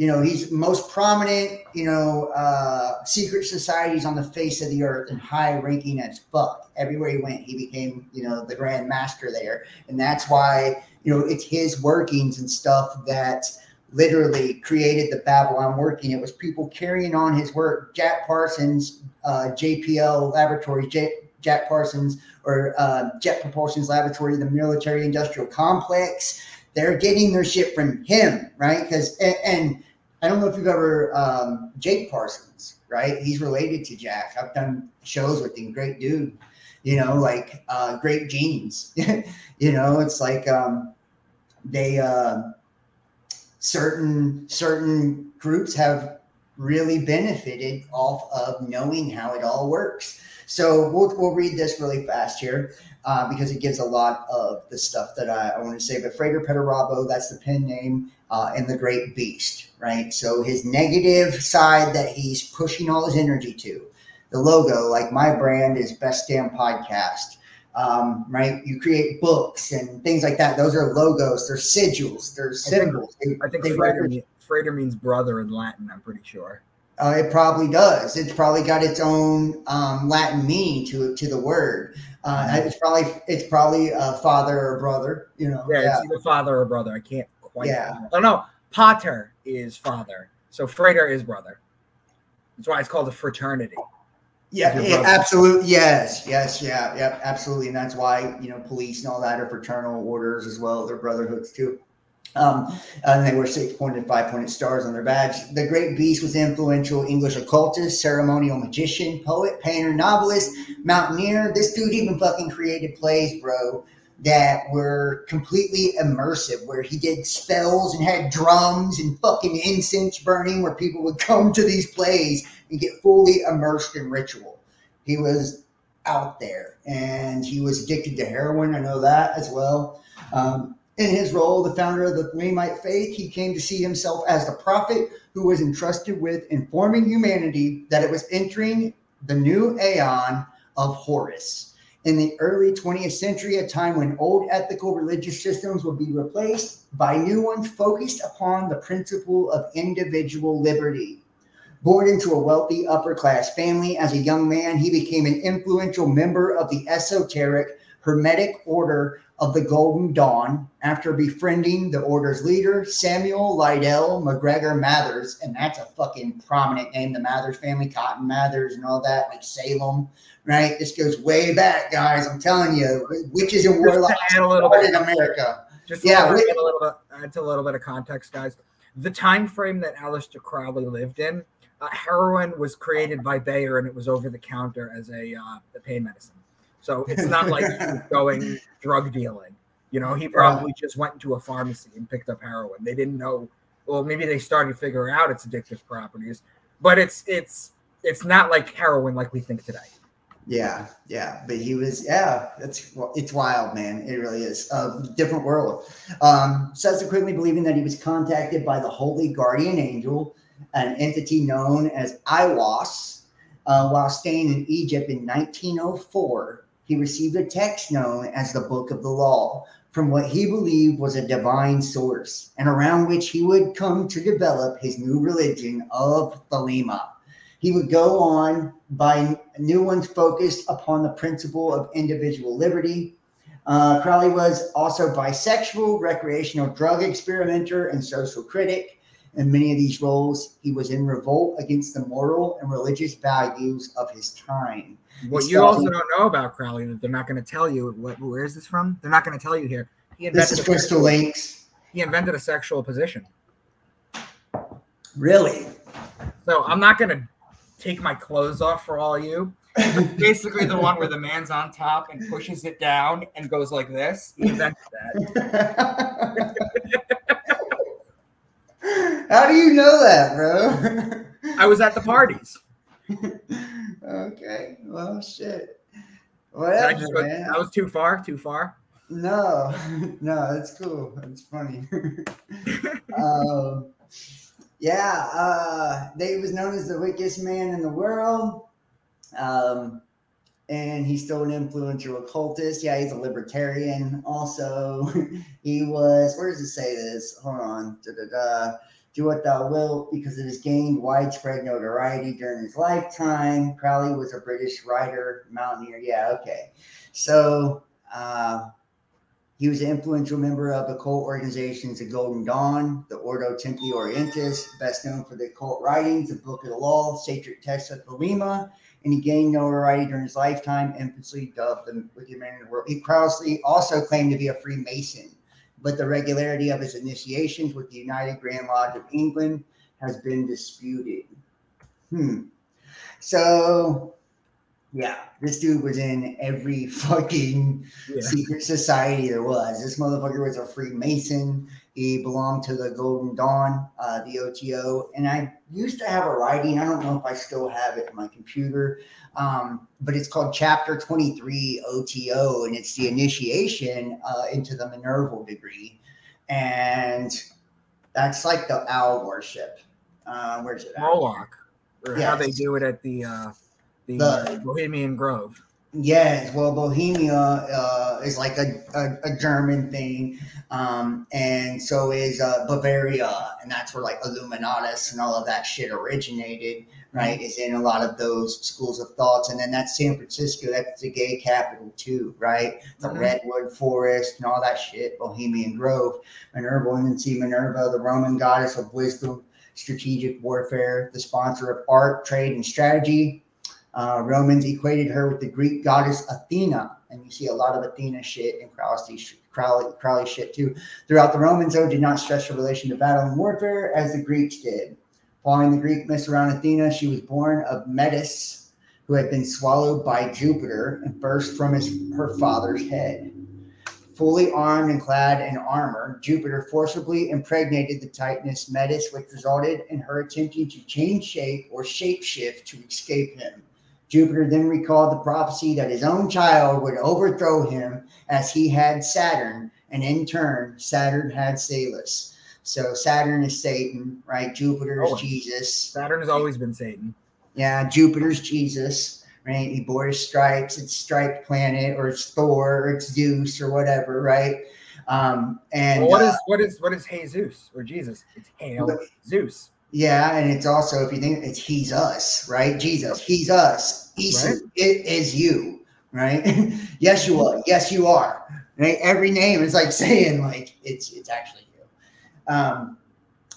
you know, he's most prominent, you know, uh, secret societies on the face of the earth and high ranking as fuck. Everywhere he went, he became, you know, the grand master there. And that's why, you know, it's his workings and stuff that literally created the Babylon working. It was people carrying on his work. Jack Parsons, uh, JPL Laboratories, J- Jack Parsons, or uh, Jet Propulsion's Laboratory, the military industrial complex. They're getting their shit from him, right? Because, and, and I don't know if you've ever um, Jake Parsons, right? He's related to Jack. I've done shows with him. Great dude, you know, like uh, great genes. you know, it's like um, they uh, certain certain groups have really benefited off of knowing how it all works. So we'll, we'll read this really fast here uh, because it gives a lot of the stuff that I, I want to say. But Frater Perturabo, that's the pen name, uh, and the Great Beast, right? So his negative side that he's pushing all his energy to. the logo. Like my brand is Best Damn Podcast. Um, right? You create books and things like that. Those are logos. They're sigils. They're symbols. I think, I think frater, mean, frater means brother in Latin. I'm pretty sure. Uh, it probably does. It's probably got its own um, Latin meaning to to the word. Uh, mm-hmm. it's probably it's probably a father or brother. You know. Yeah, yeah, it's either father or brother. I can't quite. Yeah. Oh no, pater is father, so frater is brother. That's why it's called a fraternity. Yeah, yeah absolutely. Yes, yes, yeah, yep, absolutely. And that's why you know police and all that are fraternal orders as well. They're brotherhoods too. Um, and they were six pointed, five pointed stars on their badge. The Great Beast was influential English occultist, ceremonial magician, poet, painter, novelist, mountaineer. This dude even fucking created plays, bro, that were completely immersive, where he did spells and had drums and fucking incense burning, where people would come to these plays and get fully immersed in ritual. He was out there and he was addicted to heroin. I know that as well. Um, in his role, the founder of the Thelemite faith, he came to see himself as the prophet who was entrusted with informing humanity that it was entering the new aeon of Horus. In the early 20th century, a time when old ethical religious systems would be replaced by new ones focused upon the principle of individual liberty. Born into a wealthy upper class family as a young man, he became an influential member of the esoteric Hermetic Order of the Golden Dawn after befriending the order's leader, Samuel Liddell MacGregor Mathers. And that's a fucking prominent name, the Mathers family, Cotton Mathers, and all that, like Salem, right? This goes way back, guys. I'm telling you, witches and warlocks a little bit in America. Just yeah, a little, a little bit, adds a little bit of context, guys. The time frame that Aleister Crowley lived in, uh, heroin was created by Bayer and it was over the counter as a uh, the pain medicine. So it's not like he was going drug dealing. You know, he probably just went into a pharmacy and picked up heroin. They didn't know. Well, maybe they started figuring out its addictive properties, but it's it's it's not like heroin like we think today. Yeah, yeah, but he was yeah. That's it's wild, man. It really is a different world. Um, subsequently, believing that he was contacted by the Holy Guardian Angel, an entity known as Aiwass, uh, while staying in Egypt in 1904 he received a text known as the Book of the Law from what he believed was a divine source, and around which he would come to develop his new religion of Thelema. He would go on by new ones focused upon the principle of individual liberty. Uh, Crowley was also bisexual, recreational drug experimenter, and social critic. In many of these roles, he was in revolt against the moral and religious values of his time. What you also don't know about Crowley that they're not going to tell you. What, where is this from? They're not going to tell you here. He this is Crystal Links. He invented a sexual position. Really? So I'm not going to take my clothes off for all you. basically the one where the man's on top and pushes it down and goes like this. He invented that. How do you know that, bro? I was at the parties. okay. Well, shit. Whatever, go, man. That was too far. Too far. No, no, that's cool. It's funny. um, yeah, uh, Dave was known as the wickedest man in the world. Um, and he's still an influential occultist. Yeah, he's a libertarian. Also, he was, where does it say this? Hold on. Da, da, da do what thou wilt because it has gained widespread notoriety during his lifetime. Crowley was a British writer, mountaineer. Yeah, okay. So uh, he was an influential member of the cult organizations the Golden Dawn, the Ordo Templi Orientis, best known for the occult writings, the Book of the Law, Sacred Text of the Thelema, and he gained notoriety during his lifetime, infamously dubbed the wicked man in the world. He Crowley also claimed to be a Freemason but the regularity of his initiations with the United Grand Lodge of England has been disputed. Hmm. So, yeah, this dude was in every fucking yeah. secret society there was. This motherfucker was a Freemason. He belonged to the Golden Dawn, uh, the OTO. And I used to have a writing. I don't know if I still have it in my computer, um, but it's called Chapter 23 OTO, and it's the initiation uh, into the Minerval degree. And that's like the owl worship. Uh, where's it? Moloch, or yeah, how they do it at the uh, the, the Bohemian Grove. Yes, well, Bohemia uh, is like a, a, a German thing, um, and so is uh, Bavaria, and that's where like Illuminatus and all of that shit originated, right? Is in a lot of those schools of thoughts, and then that's San Francisco, that's the gay capital too, right? The mm-hmm. redwood forest and all that shit, Bohemian Grove, Minerva, and then see Minerva, the Roman goddess of wisdom, strategic warfare, the sponsor of art, trade, and strategy uh, Romans equated her with the Greek goddess Athena, and you see a lot of Athena shit and Crowley, Crowley, Crowley shit too. Throughout the Romans, though, did not stress her relation to battle and warfare as the Greeks did. Following the Greek myths around Athena, she was born of Metis, who had been swallowed by Jupiter and burst from his, her father's head. Fully armed and clad in armor, Jupiter forcibly impregnated the Titaness Metis, which resulted in her attempting to change shape or shapeshift to escape him. Jupiter then recalled the prophecy that his own child would overthrow him as he had Saturn, and in turn, Saturn had Caelus. So Saturn is Satan, right? Jupiter is oh, Jesus. Saturn has always been Satan. Yeah, Jupiter's Jesus, right? He bore his stripes. It's striped planet, or it's Thor, or it's Zeus, or whatever, right? Um, and well, what uh, is what is what is Jesus or Jesus? It's Hail Zeus. Yeah, and it's also if you think it's he's us, right? Jesus, he's us. He's right? it is you, right? yes, you are. Yes, you are. Right? Every name is like saying like it's it's actually you. Um,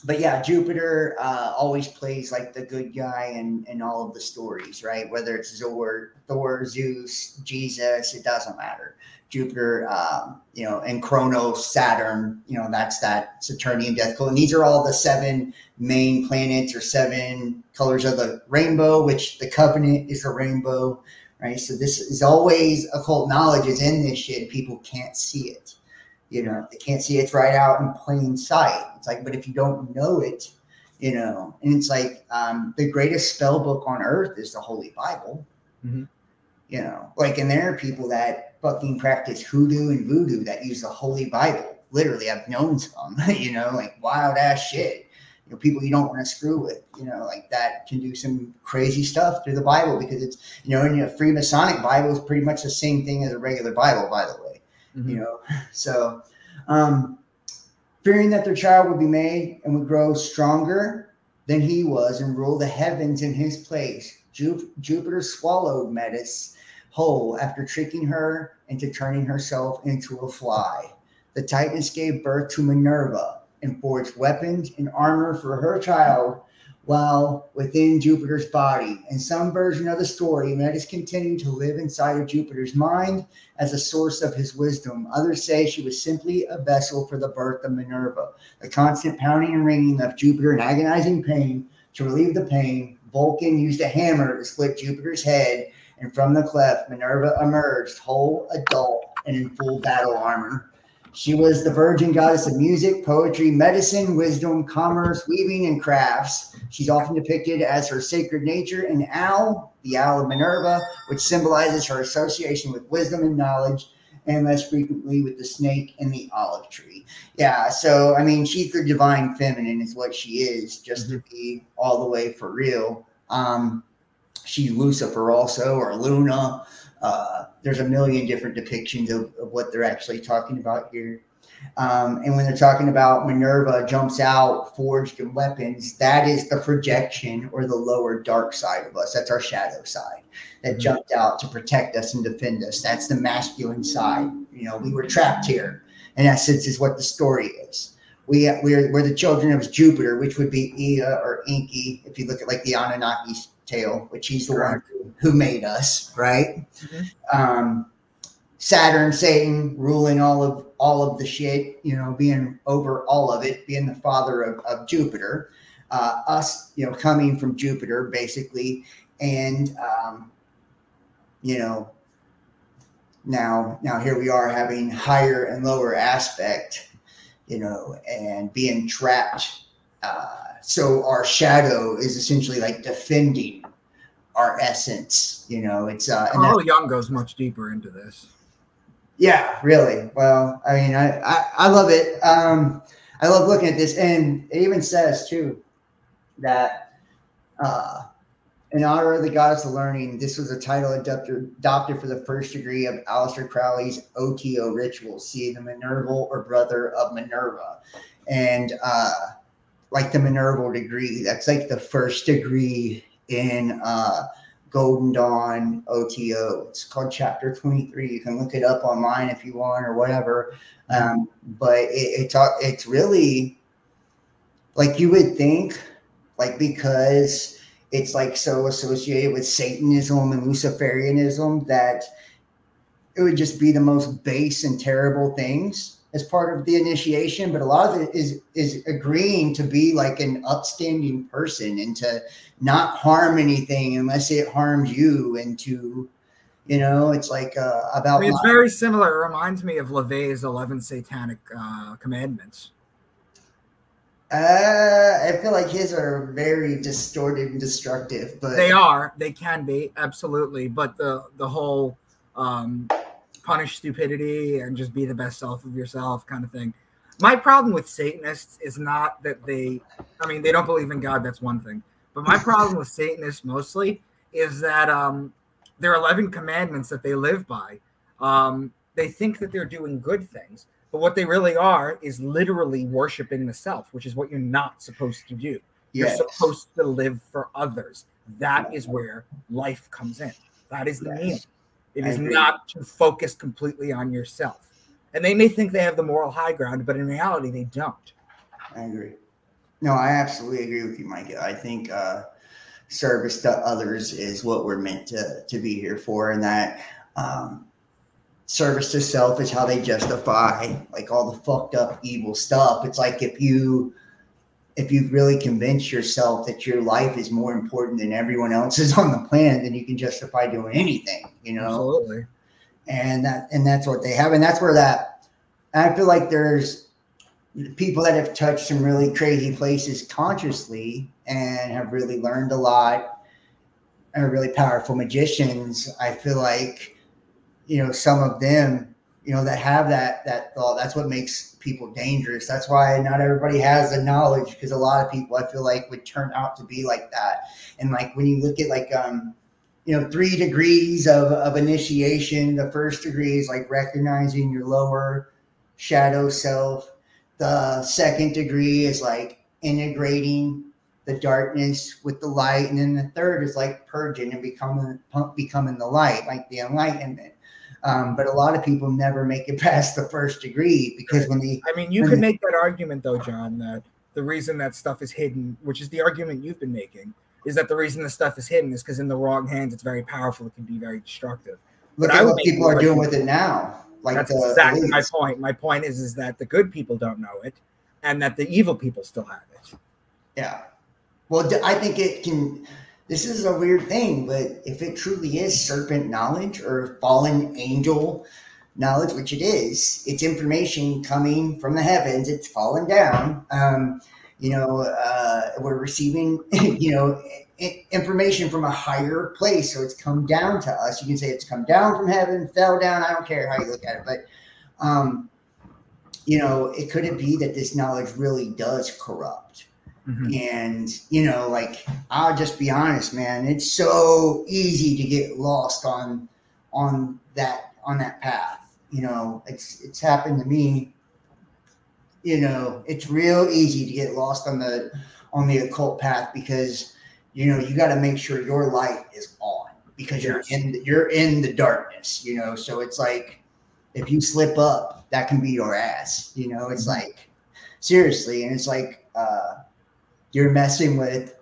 but yeah, Jupiter uh, always plays like the good guy in in all of the stories, right? Whether it's Zor, Thor, Zeus, Jesus, it doesn't matter. Jupiter, um, you know, and Kronos, Saturn, you know, that's that Saturnian death code. And these are all the seven main planets or seven colors of the rainbow, which the covenant is a rainbow, right? So this is always occult knowledge is in this shit. People can't see it. You know, they can't see it's right out in plain sight. It's like, but if you don't know it, you know, and it's like um, the greatest spell book on earth is the Holy Bible. Mm-hmm. You know, like, and there are people that fucking practice hoodoo and voodoo that use the Holy Bible. Literally, I've known some, you know, like wild ass shit. You know, people you don't want to screw with, you know, like that can do some crazy stuff through the Bible because it's, you know, in a Freemasonic Bible is pretty much the same thing as a regular Bible, by the way. Mm-hmm. You know, so um, fearing that their child would be made and would grow stronger than he was and rule the heavens in his place. Ju- Jupiter swallowed Metis whole after tricking her into turning herself into a fly. The Titans gave birth to Minerva and forged weapons and armor for her child while within Jupiter's body. In some version of the story, Metis continued to live inside of Jupiter's mind as a source of his wisdom. Others say she was simply a vessel for the birth of Minerva. The constant pounding and ringing left Jupiter in agonizing pain. To relieve the pain, Vulcan used a hammer to split Jupiter's head and from the cleft, Minerva emerged, whole adult and in full battle armor. She was the virgin goddess of music, poetry, medicine, wisdom, commerce, weaving, and crafts. She's often depicted as her sacred nature an owl, the owl of Minerva, which symbolizes her association with wisdom and knowledge, and less frequently with the snake and the olive tree. Yeah, so I mean, she's the divine feminine, is what she is, just mm-hmm. to be all the way for real. Um, she's Lucifer also, or Luna. Uh, there's a million different depictions of, of, what they're actually talking about here. Um, and when they're talking about Minerva jumps out forged in weapons, that is the projection or the lower dark side of us. That's our shadow side that mm-hmm. jumped out to protect us and defend us. That's the masculine side. You know, we were trapped here. In essence, is what the story is. We, we're, we're the children of Jupiter, which would be Ea or Enki, if you look at like the Anunnaki tale, which he's the one who made us, right? Mm-hmm. Um, Saturn, Satan, ruling all of all of the shit, you know, being over all of it, being the father of, of Jupiter. Uh, us, you know, coming from Jupiter, basically, and um, you know, now now here we are having higher and lower aspect, you know, and being trapped. Uh, so our shadow is essentially like defending our essence. You know, it's uh, Carl Jung goes much deeper into this. Yeah, really. Well, I mean, I I, I love it. Um, I love looking at this, and it even says too that uh, in honor of the goddess of learning, this was a title adopted, adopted for the first degree of Aleister Crowley's OTO ritual, see the Minerval or brother of Minerva. And uh, like the Minerval degree, that's like the first degree in uh, Golden Dawn OTO. It's called Chapter 23. You can look it up online if you want or whatever. Um, but it, it's, it's really like you would think, like because it's like so associated with Satanism and Luciferianism that it would just be the most base and terrible things as part of the initiation. But a lot of it is is agreeing to be like an upstanding person and to not harm anything unless it harms you and to you know it's like uh, about I mean, it's very similar it reminds me of LaVey's 11 satanic uh, commandments uh, I feel like his are very distorted and destructive, but they are. They can be absolutely, but the the whole um, punish stupidity and just be the best self of yourself kind of thing. My problem with Satanists is not that they, I mean, they don't believe in God. That's one thing. But my problem with Satanists mostly is that um, there are 11 commandments that they live by, um, they think that they're doing good things but what they really are is literally worshiping the self, which is what you're not supposed to do. Yes. You're supposed to live for others. That is where life comes in. That is the yes. meaning. It I is agree. not to focus completely on yourself. And they may think they have the moral high ground, but in reality, they don't. I agree. No, I absolutely agree with you, Mike. I think uh, service to others is what we're meant to to be here for, and that um, service to self is how they justify like all the fucked up evil stuff. It's like if you if you've really convinced yourself that your life is more important than everyone else's on the planet, then you can justify doing anything, you know. Absolutely. And that and that's what they have, and that's where that I feel like there's people that have touched some really crazy places consciously and have really learned a lot are really powerful magicians. I feel like you know some of them you know that have that that thought that's what makes people dangerous. That's why not everybody has the knowledge because a lot of people i feel like would turn out to be like that. And like when you look at like um you know three degrees of, of initiation the first degree is like recognizing your lower shadow self. The second degree is like integrating the darkness with the light. And then the third is like purging and becoming becoming the light like the enlightenment um, but a lot of people never make it past the first degree because when the I mean, you could make that argument though, Jon, that the reason that stuff is hidden, which is the argument you've been making, is that the reason the stuff is hidden is because in the wrong hands, it's very powerful. It can be very destructive. Look but at what people are doing with it now. Like that's exactly my point. My point is, is that the good people don't know it, and that the evil people still have it. Yeah. Well, I think it can this is a weird thing, but if it truly is serpent knowledge or fallen angel knowledge, which it is, it's information coming from the heavens, it's fallen down. Um, you know, uh, we're receiving, you know, information from a higher place. So it's come down to us. You can say it's come down from heaven, fell down. I don't care how you look at it, but, um, you know, it couldn't be that this knowledge really does corrupt. Mm-hmm. And, you know, like I'll just be honest, man, it's so easy to get lost on on that on that path. You know, it's it's happened to me. You know, it's real easy to get lost on the on the occult path because you know you got to make sure your light is on because yes. you're in the, you're in the darkness. You know, so it's like if you slip up, that can be your ass. You know, it's mm-hmm. like seriously, and it's like. uh you're messing with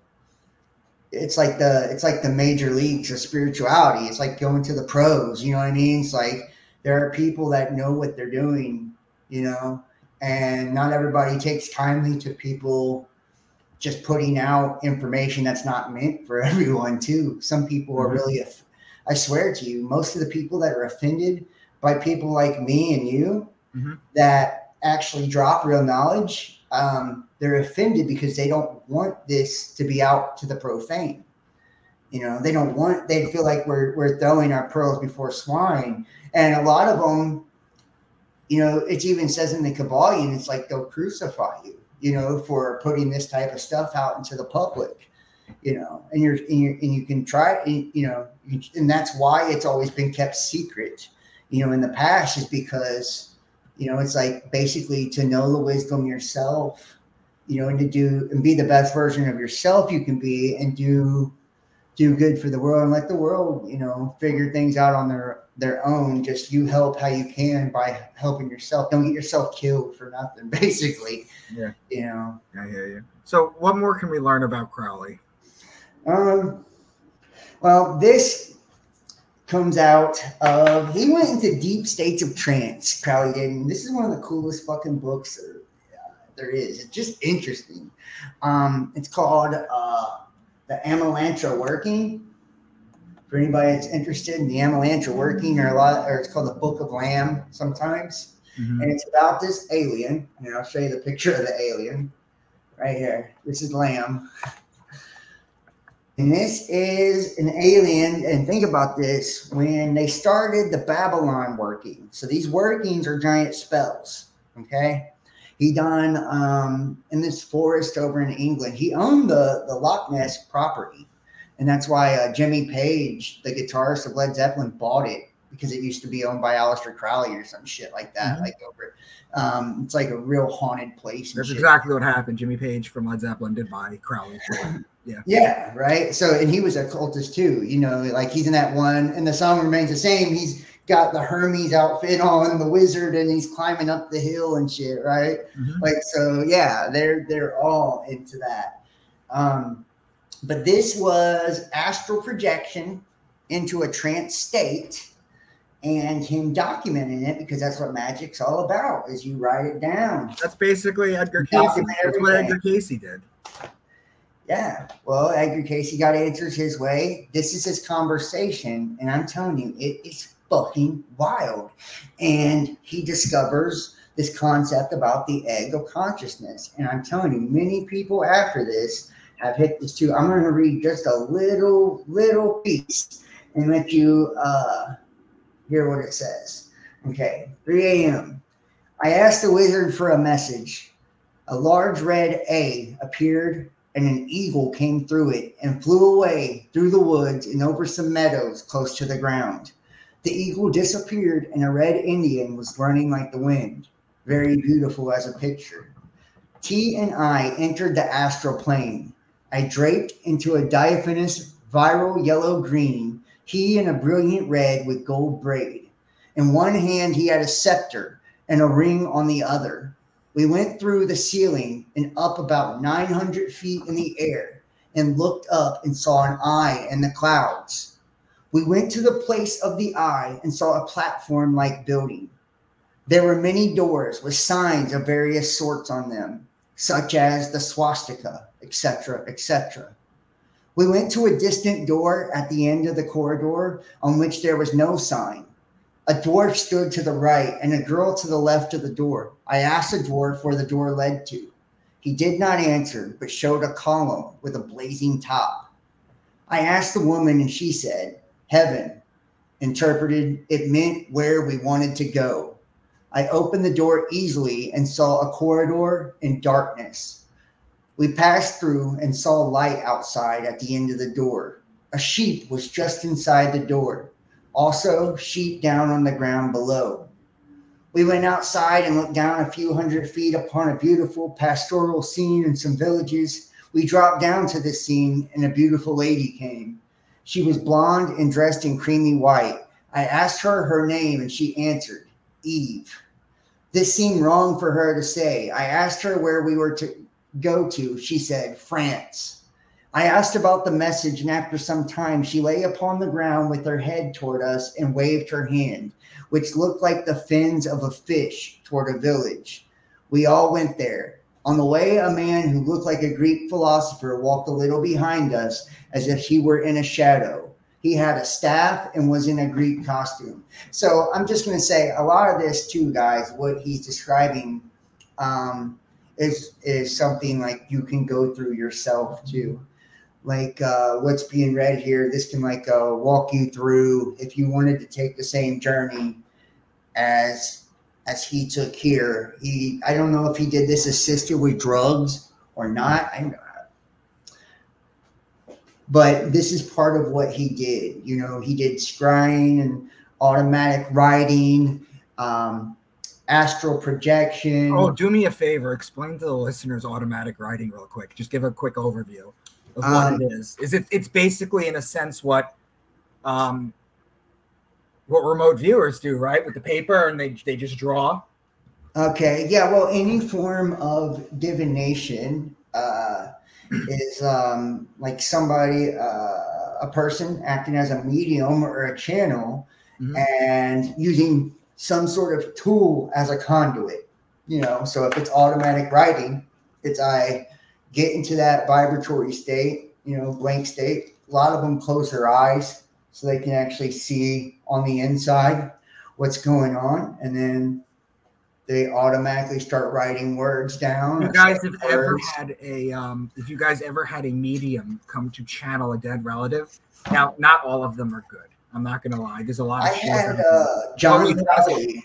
it's like the it's like the major leagues of spirituality. It's like going to the pros, you know what I mean? It's like there are people that know what they're doing, you know, and not everybody takes kindly to people just putting out information that's not meant for everyone too. Some people are mm-hmm. really I swear to you, most of the people that are offended by people like me and you mm-hmm. that actually drop real knowledge um, they're offended because they don't want this to be out to the profane. You know, they don't want, they feel like we're, we're throwing our pearls before swine. And a lot of them, you know, it even says in the Kybalion, it's like they'll crucify you, you know, for putting this type of stuff out into the public. you know, and you're and, you're, and you can try, you know, and that's why it's always been kept secret, you know, in the past is because, you know, it's like basically to know the wisdom yourself, you know, and to do and be the best version of yourself you can be and do do good for the world and let the world, you know, figure things out on their their own. Just you help how you can by helping yourself. Don't get yourself killed for nothing, basically. Yeah. You know. Yeah, yeah, yeah. So what more can we learn about Crowley? Um well, this comes out of he went into deep states of trance, Crowley did. And this is one of the coolest fucking books there, uh, there is. It's just interesting. Um, it's called uh the Amalantrah working. For anybody that's interested in the Amalantrah working, or a lot, or it's called the Book of Lam sometimes, mm-hmm. and it's about this alien. And I'll show you the picture of the alien right here. This is Lam. And this is an alien. And think about this when they started the Babylon working. So these workings are giant spells. Okay. He done um, in this forest over in England. He owned the the Loch Ness property, and that's why uh, Jimmy Page, the guitarist of Led Zeppelin, bought it because it used to be owned by Aleister Crowley or some shit like that. Mm-hmm. Like over um, it's like a real haunted place. That's shit. exactly what happened. Jimmy Page from Led Zeppelin did buy Crowley. Yeah. Yeah. Right. So, and he was a cultist too. You know, like he's in that one, and the song remains the same. He's got the Hermes outfit on, the wizard, and he's climbing up the hill and shit, right? Mm-hmm. Like so, yeah, they're they're all into that. Um, but this was astral projection into a trance state and him documenting it because that's what magic's all about is you write it down that's basically Edgar Cayce that's what Edgar Cayce did yeah well Edgar Cayce got answers his way this is his conversation and i'm telling you it is fucking wild. And he discovers this concept about the egg of consciousness. And I'm telling you, many people after this have hit this too. I'm going to read just a little, little piece and let you uh, hear what it says. Okay, 3 a.m. I asked the wizard for a message. A large red A appeared and an eagle came through it and flew away through the woods and over some meadows close to the ground. The eagle disappeared, and a red Indian was running like the wind. Very beautiful as a picture. T and I entered the astral plane. I draped into a diaphanous viral yellow green, he in a brilliant red with gold braid. In one hand, he had a scepter and a ring on the other. We went through the ceiling and up about 900 feet in the air and looked up and saw an eye in the clouds. We went to the place of the eye and saw a platform like building. There were many doors with signs of various sorts on them, such as the swastika, etc., etc. We went to a distant door at the end of the corridor on which there was no sign. A dwarf stood to the right and a girl to the left of the door. I asked the dwarf where the door led to. He did not answer, but showed a column with a blazing top. I asked the woman, and she said, heaven interpreted it meant where we wanted to go. I opened the door easily and saw a corridor in darkness. We passed through and saw light outside at the end of the door. A sheep was just inside the door. Also, sheep down on the ground below. We went outside and looked down a few hundred feet upon a beautiful pastoral scene and some villages. We dropped down to this scene and a beautiful lady came. She was blonde and dressed in creamy white. I asked her her name and she answered, Eve. This seemed wrong for her to say. I asked her where we were to go to. She said, France. I asked about the message, and after some time, she lay upon the ground with her head toward us and waved her hand, which looked like the fins of a fish toward a village. We all went there. On the way, a man who looked like a Greek philosopher walked a little behind us as if he were in a shadow. He had a staff and was in a Greek costume. So I'm just going to say a lot of this, too, guys, what he's describing um, is, is something like you can go through yourself, too. Like uh, what's being read here, this can like uh, walk you through if you wanted to take the same journey as as he took here. He I don't know if he did this assisted with drugs or not. I but this is part of what he did. You know, he did scrying and automatic writing, um, astral projection. Oh, do me a favor. Explain to the listeners automatic writing real quick. Just give a quick overview of what um, it is. Is it? It's basically, in a sense, what um, what remote viewers do, right? With the paper, and they they just draw. Okay. Yeah. Well, any form of divination uh, is um, like somebody, uh, a person acting as a medium or a channel, mm-hmm. and using some sort of tool as a conduit. You know, so if it's automatic writing, it's I get into that vibratory state, you know, blank state. A lot of them close their eyes so they can actually see on the inside what's going on, and then they automatically start writing words down. You guys have words. ever had a um, if you guys ever had a medium come to channel a dead relative? Now, not all of them are good. I'm not gonna lie. There's a lot. Of I had uh, Jon.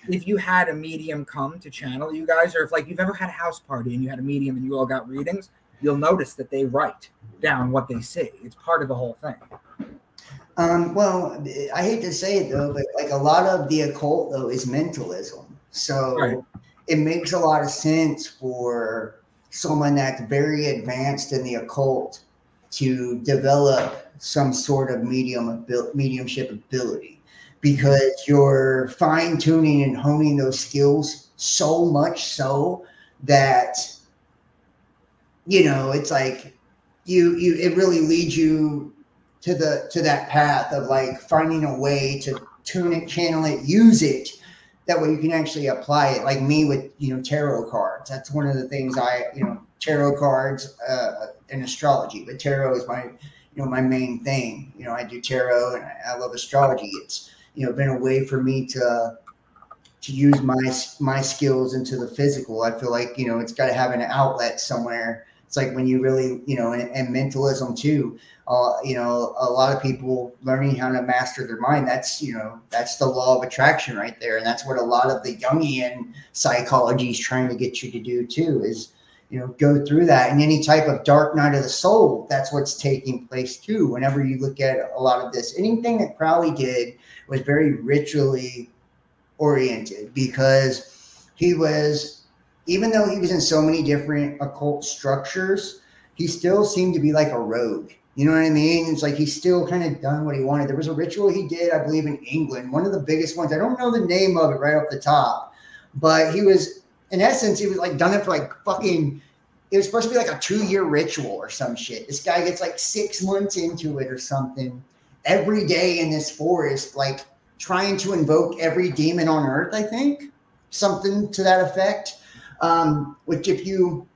If you had a medium come to channel you guys, or if like you've ever had a house party and you had a medium and you all got readings, you'll notice that they write down what they see. It's part of the whole thing. Um, well, I hate to say it though, but like a lot of the occult though is mentalism. So right. it makes a lot of sense for someone that's very advanced in the occult to develop some sort of medium mediumship ability because you're fine tuning and honing those skills so much so that you know it's like you you it really leads you to the to that path of like finding a way to tune it channel it use it. That way you can actually apply it. Like me with you know tarot cards. That's one of the things i you know tarot cards uh, and astrology but tarot is my you know my main thing. You know i do tarot and I, I love astrology. It's you know been a way for me to to use my my skills into the physical. I feel like you know it's got to have an outlet somewhere it's like when you really you know and, and mentalism too uh, you know, a lot of people learning how to master their mind. That's, you know, that's the law of attraction right there. And that's what a lot of the Jungian psychology is trying to get you to do too, is, you know, go through that. And any type of dark night of the soul, that's what's taking place too. Whenever you look at a lot of this, anything that Crowley did was very ritually oriented because he was, even though he was in so many different occult structures, he still seemed to be like a rogue you know what I mean? It's like he still kind of done what he wanted. There was a ritual he did, I believe, in England, one of the biggest ones. I don't know the name of it right off the top, but he was, in essence, he was like done it for like fucking. It was supposed to be like a two-year ritual or some shit. This guy gets like six months into it or something every day in this forest, like trying to invoke every demon on earth. I think something to that effect. Um, which, if you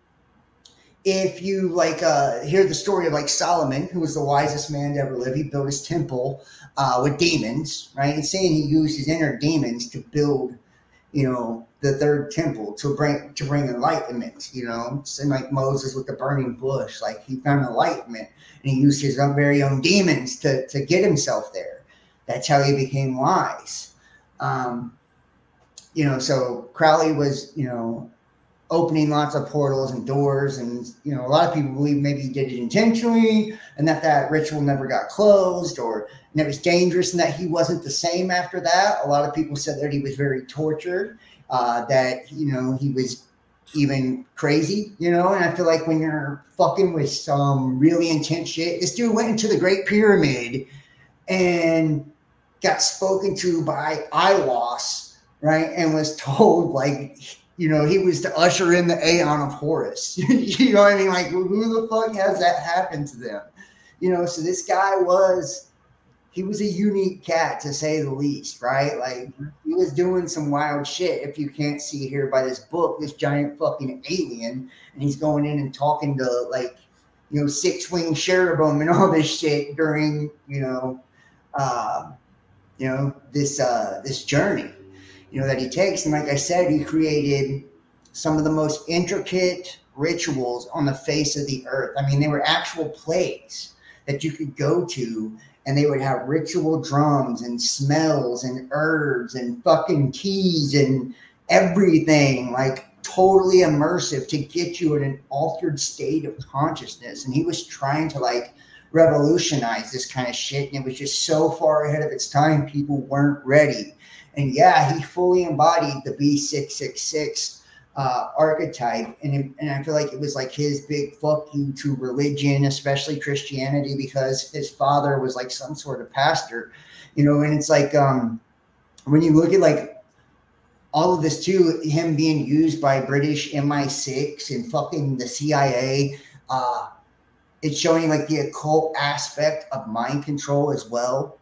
if you like uh, hear the story of like Solomon, who was the wisest man to ever live, he built his temple uh, with demons, right? And saying he used his inner demons to build, you know, the third temple to bring to bring enlightenment. You know, and like Moses with the burning bush, like he found enlightenment, and he used his own very own demons to to get himself there. That's how he became wise. Um, you know, so Crowley was, you know, opening lots of portals and doors and you know a lot of people believe maybe he did it intentionally and that that ritual never got closed or and it was dangerous and that he wasn't the same after that. A lot of people said that he was very tortured uh, that you know he was even crazy you know and i feel like when you're fucking with some really intense shit this dude went into the great pyramid and got spoken to by Aiwass, right and was told like you know, he was to usher in the Aeon of Horus. you know what I mean? Like, who the fuck has that happened to them? You know, so this guy was, he was a unique cat to say the least, right? Like, he was doing some wild shit. If you can't see here by this book, this giant fucking alien, and he's going in and talking to like, you know, six wing cherubim and all this shit during, you know, uh, you know, this uh, this journey you know, that he takes. And like I said, he created some of the most intricate rituals on the face of the earth. I mean, they were actual plays that you could go to and they would have ritual drums and smells and herbs and fucking teas and everything like totally immersive to get you in an altered state of consciousness. And he was trying to like revolutionize this kind of shit. And it was just so far ahead of its time, people weren't ready. And yeah, he fully embodied the B666 uh, archetype. And, and I feel like it was like his big fuck you to religion, especially Christianity, because his father was like some sort of pastor, you know, and it's like, um, when you look at like all of this too, him being used by British MI6 and fucking the CIA, uh, it's showing like the occult aspect of mind control as well.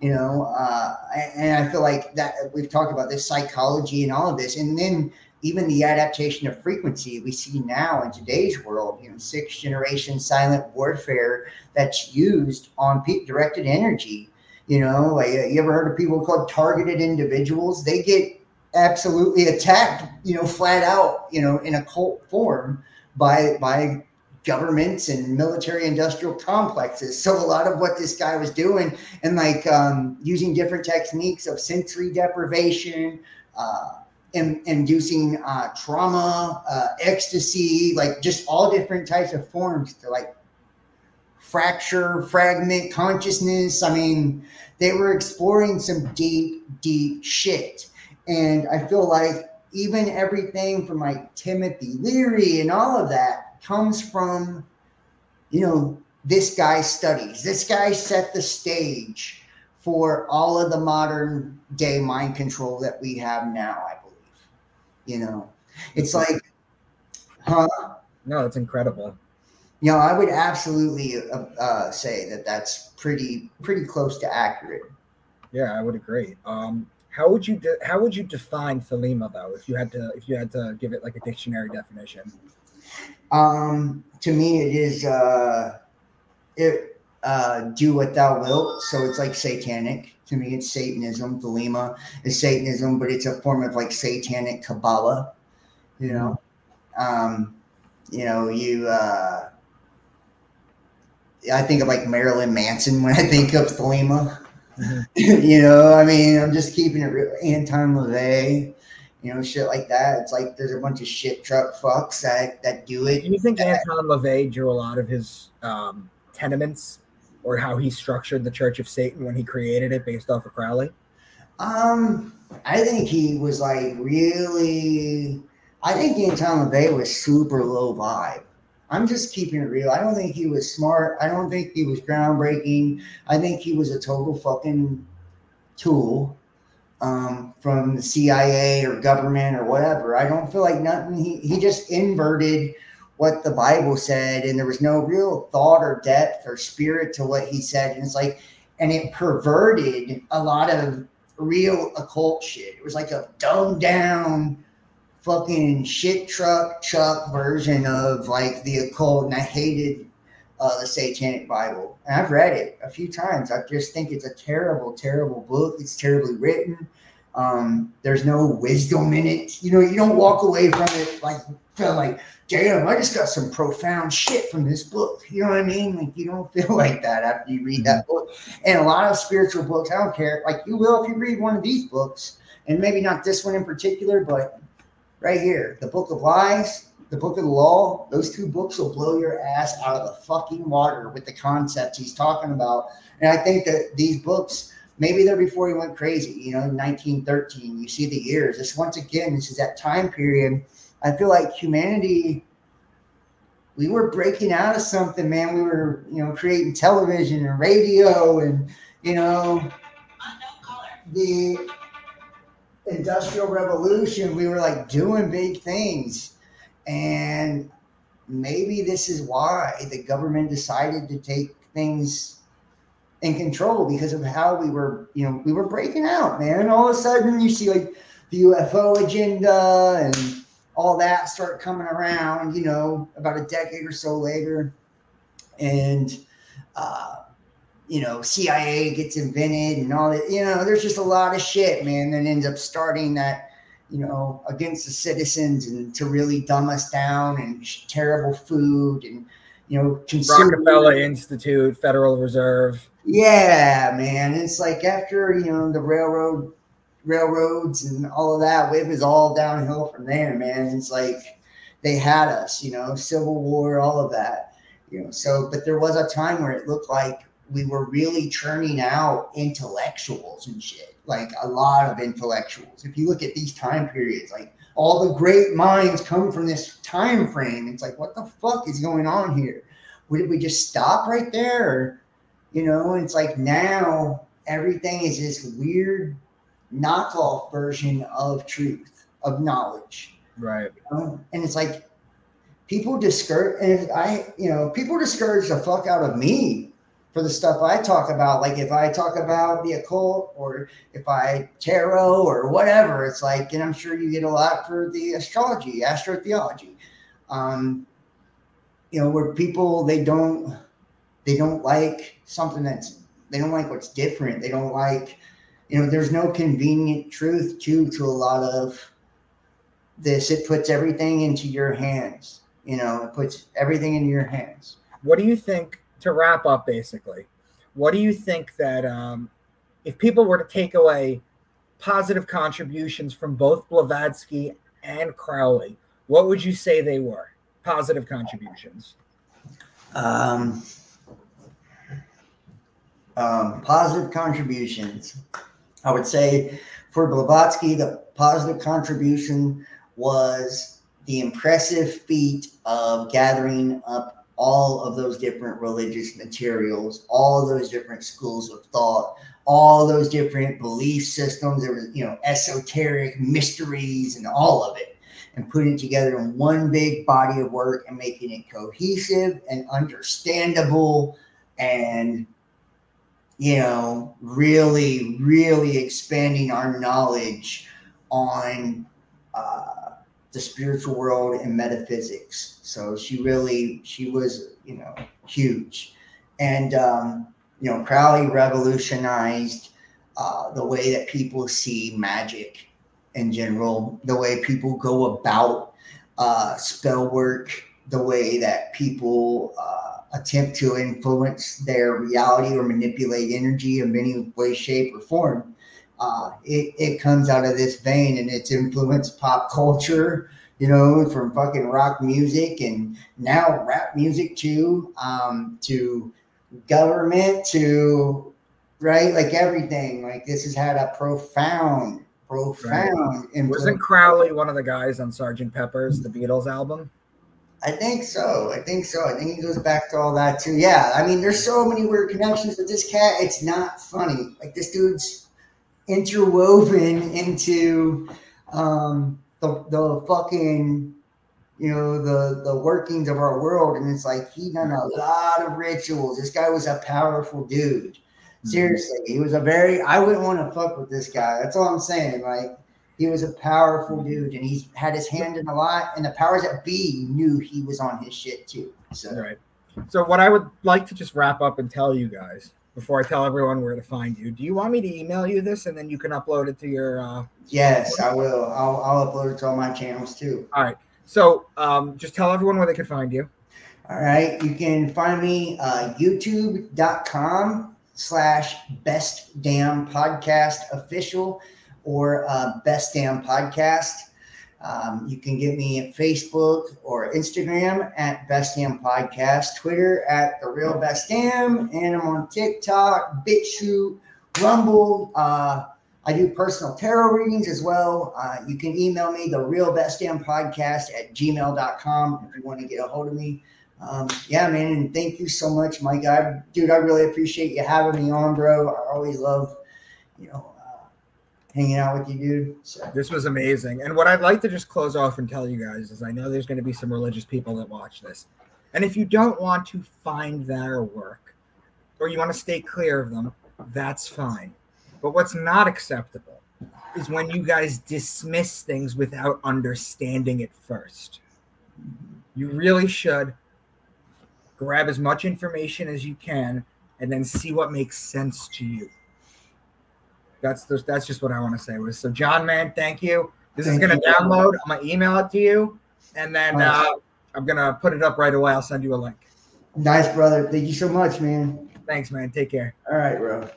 You know, uh, and I feel like that we've talked about this psychology and all of this, and then even the adaptation of frequency we see now in today's world, you know, sixth generation silent warfare that's used on peak directed energy. You know, like you ever heard of people called targeted individuals? They get absolutely attacked, you know, flat out, you know, in a cult form by by governments and military industrial complexes. So a lot of what this guy was doing and like um, using different techniques of sensory deprivation, uh, in, inducing uh, trauma, uh, ecstasy, like just all different types of forms to like fracture, fragment consciousness. I mean, they were exploring some deep, deep shit. And I feel like even everything from like Timothy Leary and all of that comes from, you know, this guy's studies. This guy set the stage for all of the modern day mind control that we have now, I believe. You know, it's like, huh? No, it's incredible. You know, I would absolutely uh, uh, say that that's pretty pretty close to accurate. Yeah, I would agree. Um, how would you de- how would you define Thelema though, if you had to if you had to give it like a dictionary definition? Um, to me, it is uh, it uh, do what thou wilt. So it's like satanic. To me, it's Satanism. Thelema is Satanism, but it's a form of like satanic Kabbalah. You know, um, you know, you. Uh, I think of like Marilyn Manson when I think of Thelema. Mm-hmm. you know, I mean, I'm just keeping it real. Anton LaVey, you know, shit like that. It's like there's a bunch of shit truck fucks that that do it. Do you think that, Anton LaVey drew a lot of his um, tenements or how he structured the Church of Satan when he created it based off of Crowley? Um, I think he was like really. I think Anton LaVey was super low vibe. I'm just keeping it real. I don't think he was smart. I don't think he was groundbreaking. I think he was a total fucking tool um, from the CIA or government or whatever. I don't feel like nothing. He, he just inverted what the Bible said, and there was no real thought or depth or spirit to what he said. And it's like, and it perverted a lot of real occult shit. It was like a dumbed down fucking shit truck chuck version of like the occult, and I hated uh, the Satanic Bible. And I've read it a few times. I just think it's a terrible, terrible book. It's terribly written. Um, there's no wisdom in it. You know, you don't walk away from it like feel like, damn, I just got some profound shit from this book. You know what I mean? Like you don't feel like that after you read that book. And a lot of spiritual books, I don't care. Like you will if you read one of these books, and maybe not this one in particular, but right here, the Book of Lies, the Book of the Law. Those two books will blow your ass out of the fucking water with the concepts he's talking about. And I think that these books, maybe they're before he went crazy. You know, 1913. You see the years. This once again, this is that time period. I feel like humanity. We were breaking out of something, man. We were, you know, creating television and radio, and you know, the industrial revolution, we were like doing big things. And maybe this is why the government decided to take things in control because of how we were, you know, we were breaking out, man. And all of a sudden you see like the UFO agenda and all that start coming around, you know, about a decade or so later. And uh, you know, CIA gets invented and all that. You know, there's just a lot of shit, man, that ends up starting that, you know, against the citizens and to really dumb us down and terrible food and, you know, consumer- Rockefeller Institute, Federal Reserve. Yeah, man. It's like after, you know, the railroad, railroads and all of that, it was all downhill from there, man. It's like they had us, you know, Civil War, all of that You know, so but there was a time where it looked like we were really churning out intellectuals and shit, like a lot of intellectuals. If you look at these time periods, like all the great minds come from this time frame. It's like, what the fuck is going on here? Would we just stop right there? You know, it's like now everything is this weird knockoff version of truth, of knowledge. Right. You know? And it's like people discourage, and I, you know, people discourage the fuck out of me for the stuff I talk about. Like if I talk about the occult or if I tarot or whatever, it's like, and I'm sure you get a lot for the astrology, astrotheology. Um, you know, where people they don't they don't like something that's they don't like what's different. They don't like, you know, there's no convenient truth to to a lot of this. It puts everything into your hands. You know, it puts everything into your hands. What do you think to wrap up basically? What do you think that um, if people were to take away positive contributions from both Blavatsky and Crowley, what would you say they were? Positive contributions. Um, um, positive contributions. I would say for Blavatsky, the positive contribution was the impressive feat of gathering up all of those different religious materials, all those different schools of thought, all those different belief systems. There was, you know, esoteric mysteries and all of it, and putting it together in one big body of work and making it cohesive and understandable and you know, really, really expanding our knowledge on uh, the spiritual world and metaphysics. So she really, she was, you know, huge. And, um, you know, Crowley revolutionized uh, the way that people see magic in general, the way people go about uh, spell work, the way that people, uh, attempt to influence their reality or manipulate energy in any way, shape, or form. Uh, it, it comes out of this vein and it's influenced pop culture, you know, from fucking rock music and now rap music too, um, to government to right, like everything. Like this has had a profound, profound right. influence. Wasn't Crowley one of the guys on Sergeant Pepper's, the Beatles album? I think so. I think so. I think he goes back to all that too. Yeah. I mean, there's so many weird connections with this cat. It's not funny. Like this dude's interwoven into um, the the fucking you know the the workings of our world, and it's like he done a lot of rituals. This guy was a powerful dude. Mm-hmm. Seriously, he was a very. I wouldn't want to fuck with this guy. That's all I'm saying. Like he was a powerful dude, and he's had his hand in a lot. And the powers that be knew he was on his shit too. So right. So what I would like to just wrap up and tell you guys before I tell everyone where to find you. Do you want me to email you this and then you can upload it to your? Uh, yes, I will. I'll, I'll upload it to all my channels too. All right. So um, just tell everyone where they can find you. All right. You can find me uh, youtube.com slash best damn podcast official or uh, Best Damn Podcast. Um, you can get me at Facebook or Instagram at Best Damn Podcast, Twitter at The Real Best Damn, and I'm on TikTok, BitChute, Rumble. Uh, I do personal tarot readings as well. Uh, you can email me, The Real Best Damn Podcast at gmail.com if you want to get a hold of me. Um, yeah, man, and thank you so much, my guy. Dude, I really appreciate you having me on, bro. I always love, you know, hanging out with you, dude. So. This was amazing. And what I'd like to just close off and tell you guys is I know there's going to be some religious people that watch this. And if you don't want to find their work or you want to stay clear of them, that's fine. But what's not acceptable is when you guys dismiss things without understanding it first. You really should grab as much information as you can and then see what makes sense to you. That's the, that's just what I want to say. Was so, Jon, man, thank you. This thank is going to download. I'm going to email it to you, and then uh, I'm going to put it up right away. I'll send you a link. Nice, brother. Thank you so much, man. Thanks, man. Take care. All right, bro.